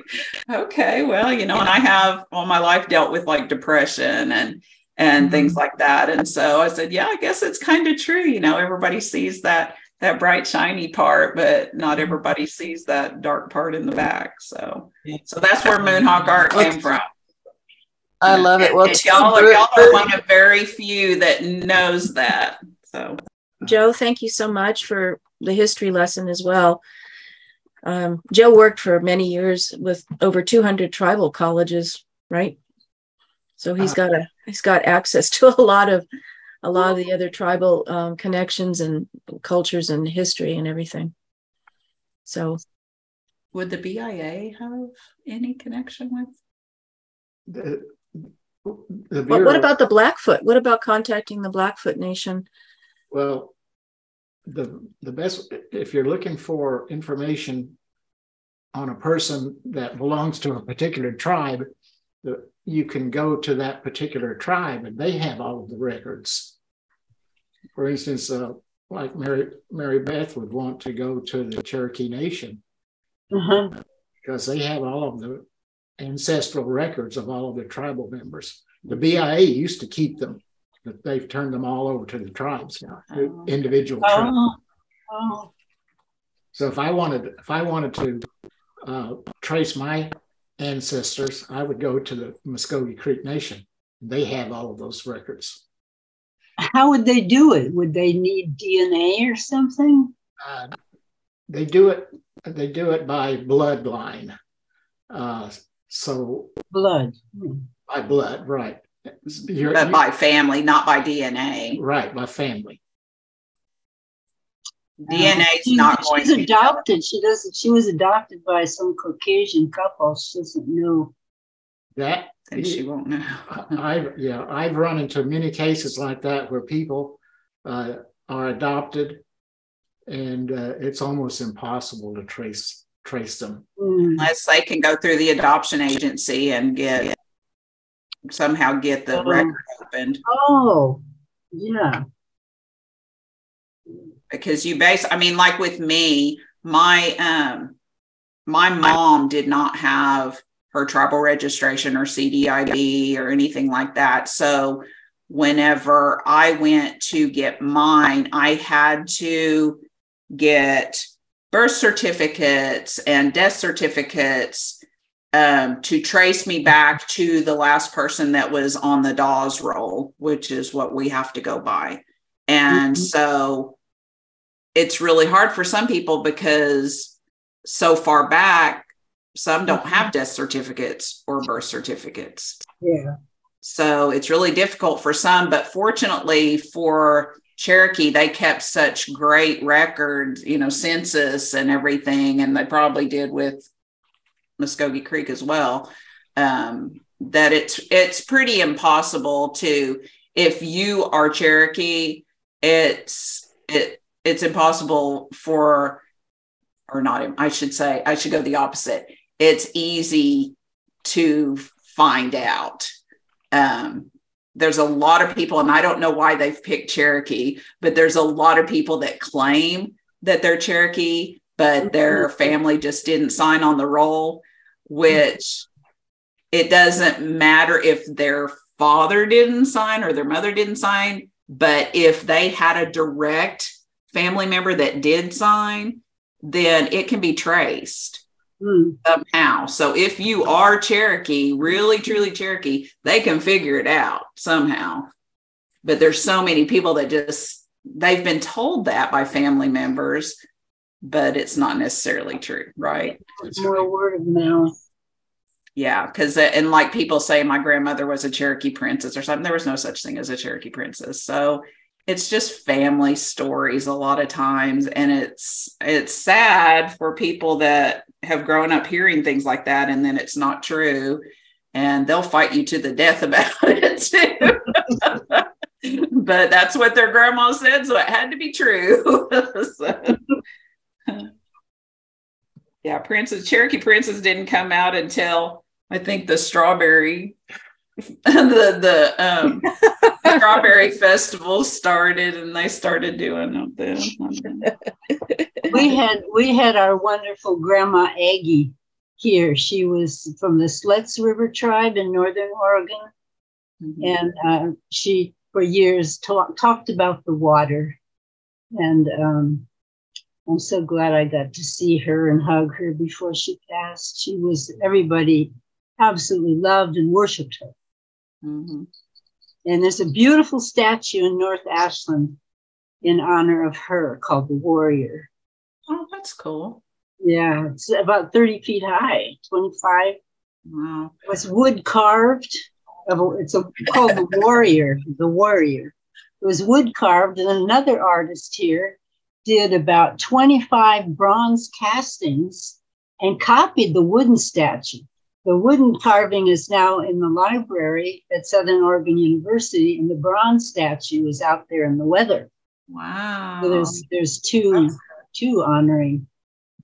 okay, well, you know, and I have all my life dealt with like depression and and mm-hmm. things like that. And so I said, yeah, I guess it's kind of true. You know, everybody sees that that bright shiny part, but not mm-hmm. everybody sees that dark part in the back. So so that's where Moonhawk art came from. I love it. Well, and y'all, are, y'all are one of very few that knows that. So Joe, thank you so much for the history lesson as well. Um, Joe worked for many years with over 200 tribal colleges, right? So he's uh, got a he's got access to a lot of a lot of the other tribal um, connections and cultures and history and everything. So, would the BIA have any connection with? The, the Bureau, what about the Blackfoot? What about contacting the Blackfoot Nation? Well, the the best if you're looking for information on a person that belongs to a particular tribe, the you can go to that particular tribe and they have all of the records. For instance, uh, like Mary Mary Beth would want to go to the Cherokee Nation uh-huh. because they have all of the ancestral records of all of the tribal members. The BIA used to keep them, but they've turned them all over to the tribes now, oh. individual oh. tribes. Oh. So if I wanted, if I wanted to uh, trace my ancestors, I would go to the Muskogee Creek Nation. They have all of those records. How would they do it? Would they need DNA or something? Uh, they do it. They do it by bloodline. Uh, so blood by blood, right? You're, but by family, not by DNA. Right, by family. DNA is she, not going she's adopted. She doesn't. She was adopted by some Caucasian couple. She doesn't know that. And she won't know. I've yeah, I've run into many cases like that where people uh, are adopted, and uh, it's almost impossible to trace trace them mm. unless they can go through the adoption agency and get somehow get the oh. record opened. Oh, yeah because you base i mean like with me my um my mom did not have her tribal registration or cdib or anything like that so whenever i went to get mine i had to get birth certificates and death certificates um, to trace me back to the last person that was on the Dawes roll, which is what we have to go by. And mm-hmm. so it's really hard for some people because so far back, some don't have mm-hmm. death certificates or birth certificates. Yeah. So it's really difficult for some, but fortunately for Cherokee, they kept such great records, you know, census and everything, and they probably did with Muskogee Creek as well. Um, that it's it's pretty impossible to if you are Cherokee, it's it it's impossible for or not i should say i should go the opposite it's easy to find out um, there's a lot of people and i don't know why they've picked cherokee but there's a lot of people that claim that they're cherokee but their mm-hmm. family just didn't sign on the roll which it doesn't matter if their father didn't sign or their mother didn't sign but if they had a direct family member that did sign, then it can be traced mm. somehow. So if you are Cherokee, really truly Cherokee, they can figure it out somehow. but there's so many people that just they've been told that by family members but it's not necessarily true right it's more word of mouth yeah because uh, and like people say my grandmother was a cherokee princess or something there was no such thing as a cherokee princess so it's just family stories a lot of times and it's it's sad for people that have grown up hearing things like that and then it's not true and they'll fight you to the death about it too. But that's what their grandma said so it had to be true. So, yeah princess cherokee princess didn't come out until i think the strawberry the the um, strawberry festival started and they started doing them. we had we had our wonderful grandma Aggie here. She was from the Siletz River tribe in northern Oregon, mm-hmm. and uh, she for years talk, talked about the water, and um, I'm so glad I got to see her and hug her before she passed. She was everybody absolutely loved and worshipped her. Mm-hmm. And there's a beautiful statue in North Ashland in honor of her called the Warrior. Oh, that's cool. Yeah, it's about 30 feet high, 25. Wow. It was wood carved. It's a, called the Warrior, the Warrior. It was wood carved, and another artist here did about 25 bronze castings and copied the wooden statue. The wooden carving is now in the library at Southern Oregon University, and the bronze statue is out there in the weather. Wow. So there's there's two two honoring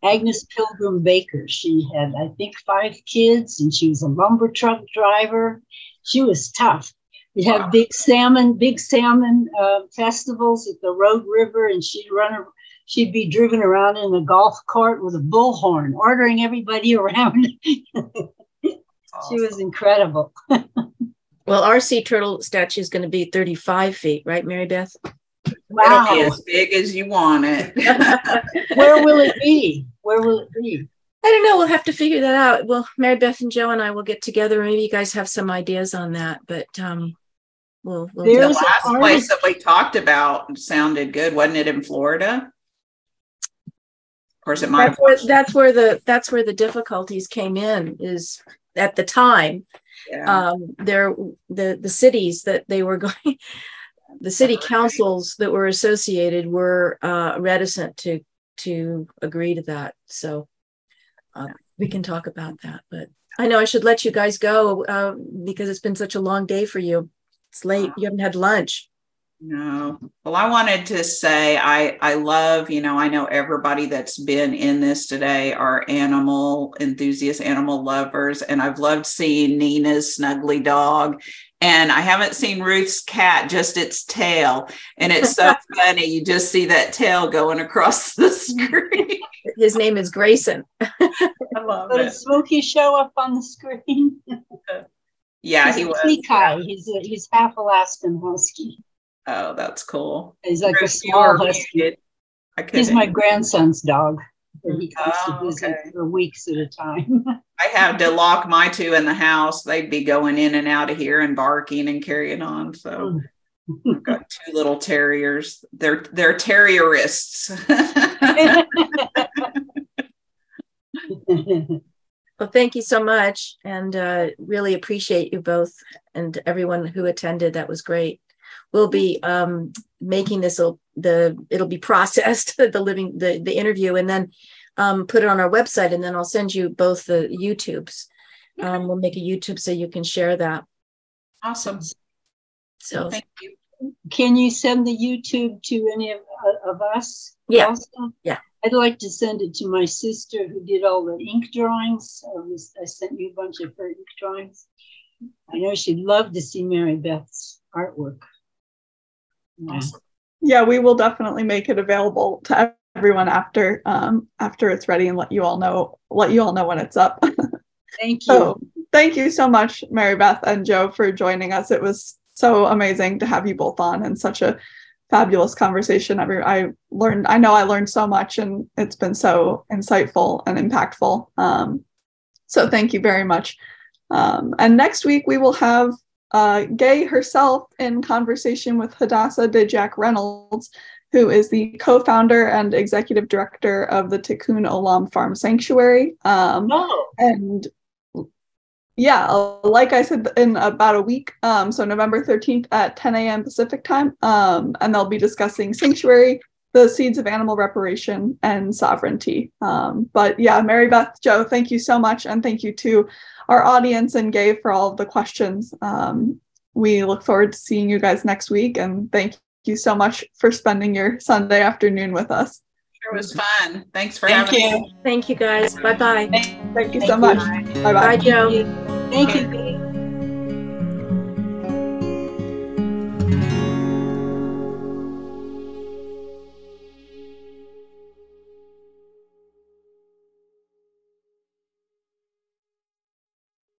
Agnes Pilgrim Baker. She had, I think, five kids, and she was a lumber truck driver. She was tough. We had wow. big salmon, big salmon uh, festivals at the Rogue River, and she'd run. She'd be driven around in a golf cart with a bullhorn, ordering everybody around. She was incredible. well, our sea turtle statue is going to be 35 feet, right, Mary Beth? Wow. It'll be as big as you want it. Where will it be? Where will it be? I don't know. We'll have to figure that out. Well, Mary Beth and Joe and I will get together. Maybe you guys have some ideas on that, but um, we'll. we'll the last place that we talked about sounded good, wasn't it? In Florida. Of course, it might. That's where, that's where the that's where the difficulties came in. Is at the time yeah. um, there the the cities that they were going the city councils that were associated were uh, reticent to to agree to that. So uh, we can talk about that but i know i should let you guys go uh, because it's been such a long day for you. It's late. You haven't had lunch no. Well, I wanted to say I I love, you know, I know everybody that's been in this today are animal enthusiasts, animal lovers, and I've loved seeing Nina's snuggly dog. And I haven't seen Ruth's cat, just its tail. And it's so funny. You just see that tail going across the screen. His name is Grayson. I love it. Does Smokey show up on the screen? yeah, he's he was. He's, a, he's half Alaskan Husky. Oh, that's cool. He's like a small husky. He's my grandson's dog. He comes oh, to visit okay. for weeks at a time. I had to lock my two in the house. They'd be going in and out of here and barking and carrying on. So. I've got two little terriers. They're they're terrierists. well, thank you so much, and uh, really appreciate you both and everyone who attended. That was great we'll be um, making this the it'll be processed the living the the interview and then um, put it on our website and then I'll send you both the YouTubes. Um, we'll make a YouTube so you can share that. Awesome. So thank you. Can you send the YouTube to any of, uh, of us? Yeah. Also? Yeah. I'd like to send it to my sister who did all the ink drawings. I, was, I sent you a bunch of her ink drawings. I know she'd love to see Mary Beth's artwork. Awesome. Yeah, we will definitely make it available to everyone after um, after it's ready and let you all know let you all know when it's up. Thank you. So, thank you so much, Mary Beth and Joe, for joining us. It was so amazing to have you both on and such a fabulous conversation. Every I learned, I know I learned so much, and it's been so insightful and impactful. Um, so thank you very much. Um, and next week we will have uh, Gay herself in conversation with Hadassah de Jack Reynolds, who is the co-founder and executive director of the Tikkun Olam Farm Sanctuary. Um, Oh, and yeah, like I said, in about a week, um, so November 13th at 10 a.m. Pacific time, um, and they'll be discussing sanctuary, the seeds of animal reparation, and sovereignty. Um, but yeah, Mary Beth, Joe, thank you so much, and thank you to our audience and Gabe for all of the questions. Um, we look forward to seeing you guys next week, and thank you so much for spending your Sunday afternoon with us. It was fun. Thanks for Thank having you. me. Thank you guys. Bye bye. Thank you Thank so you. much. Bye bye. Bye, Joe. thank you.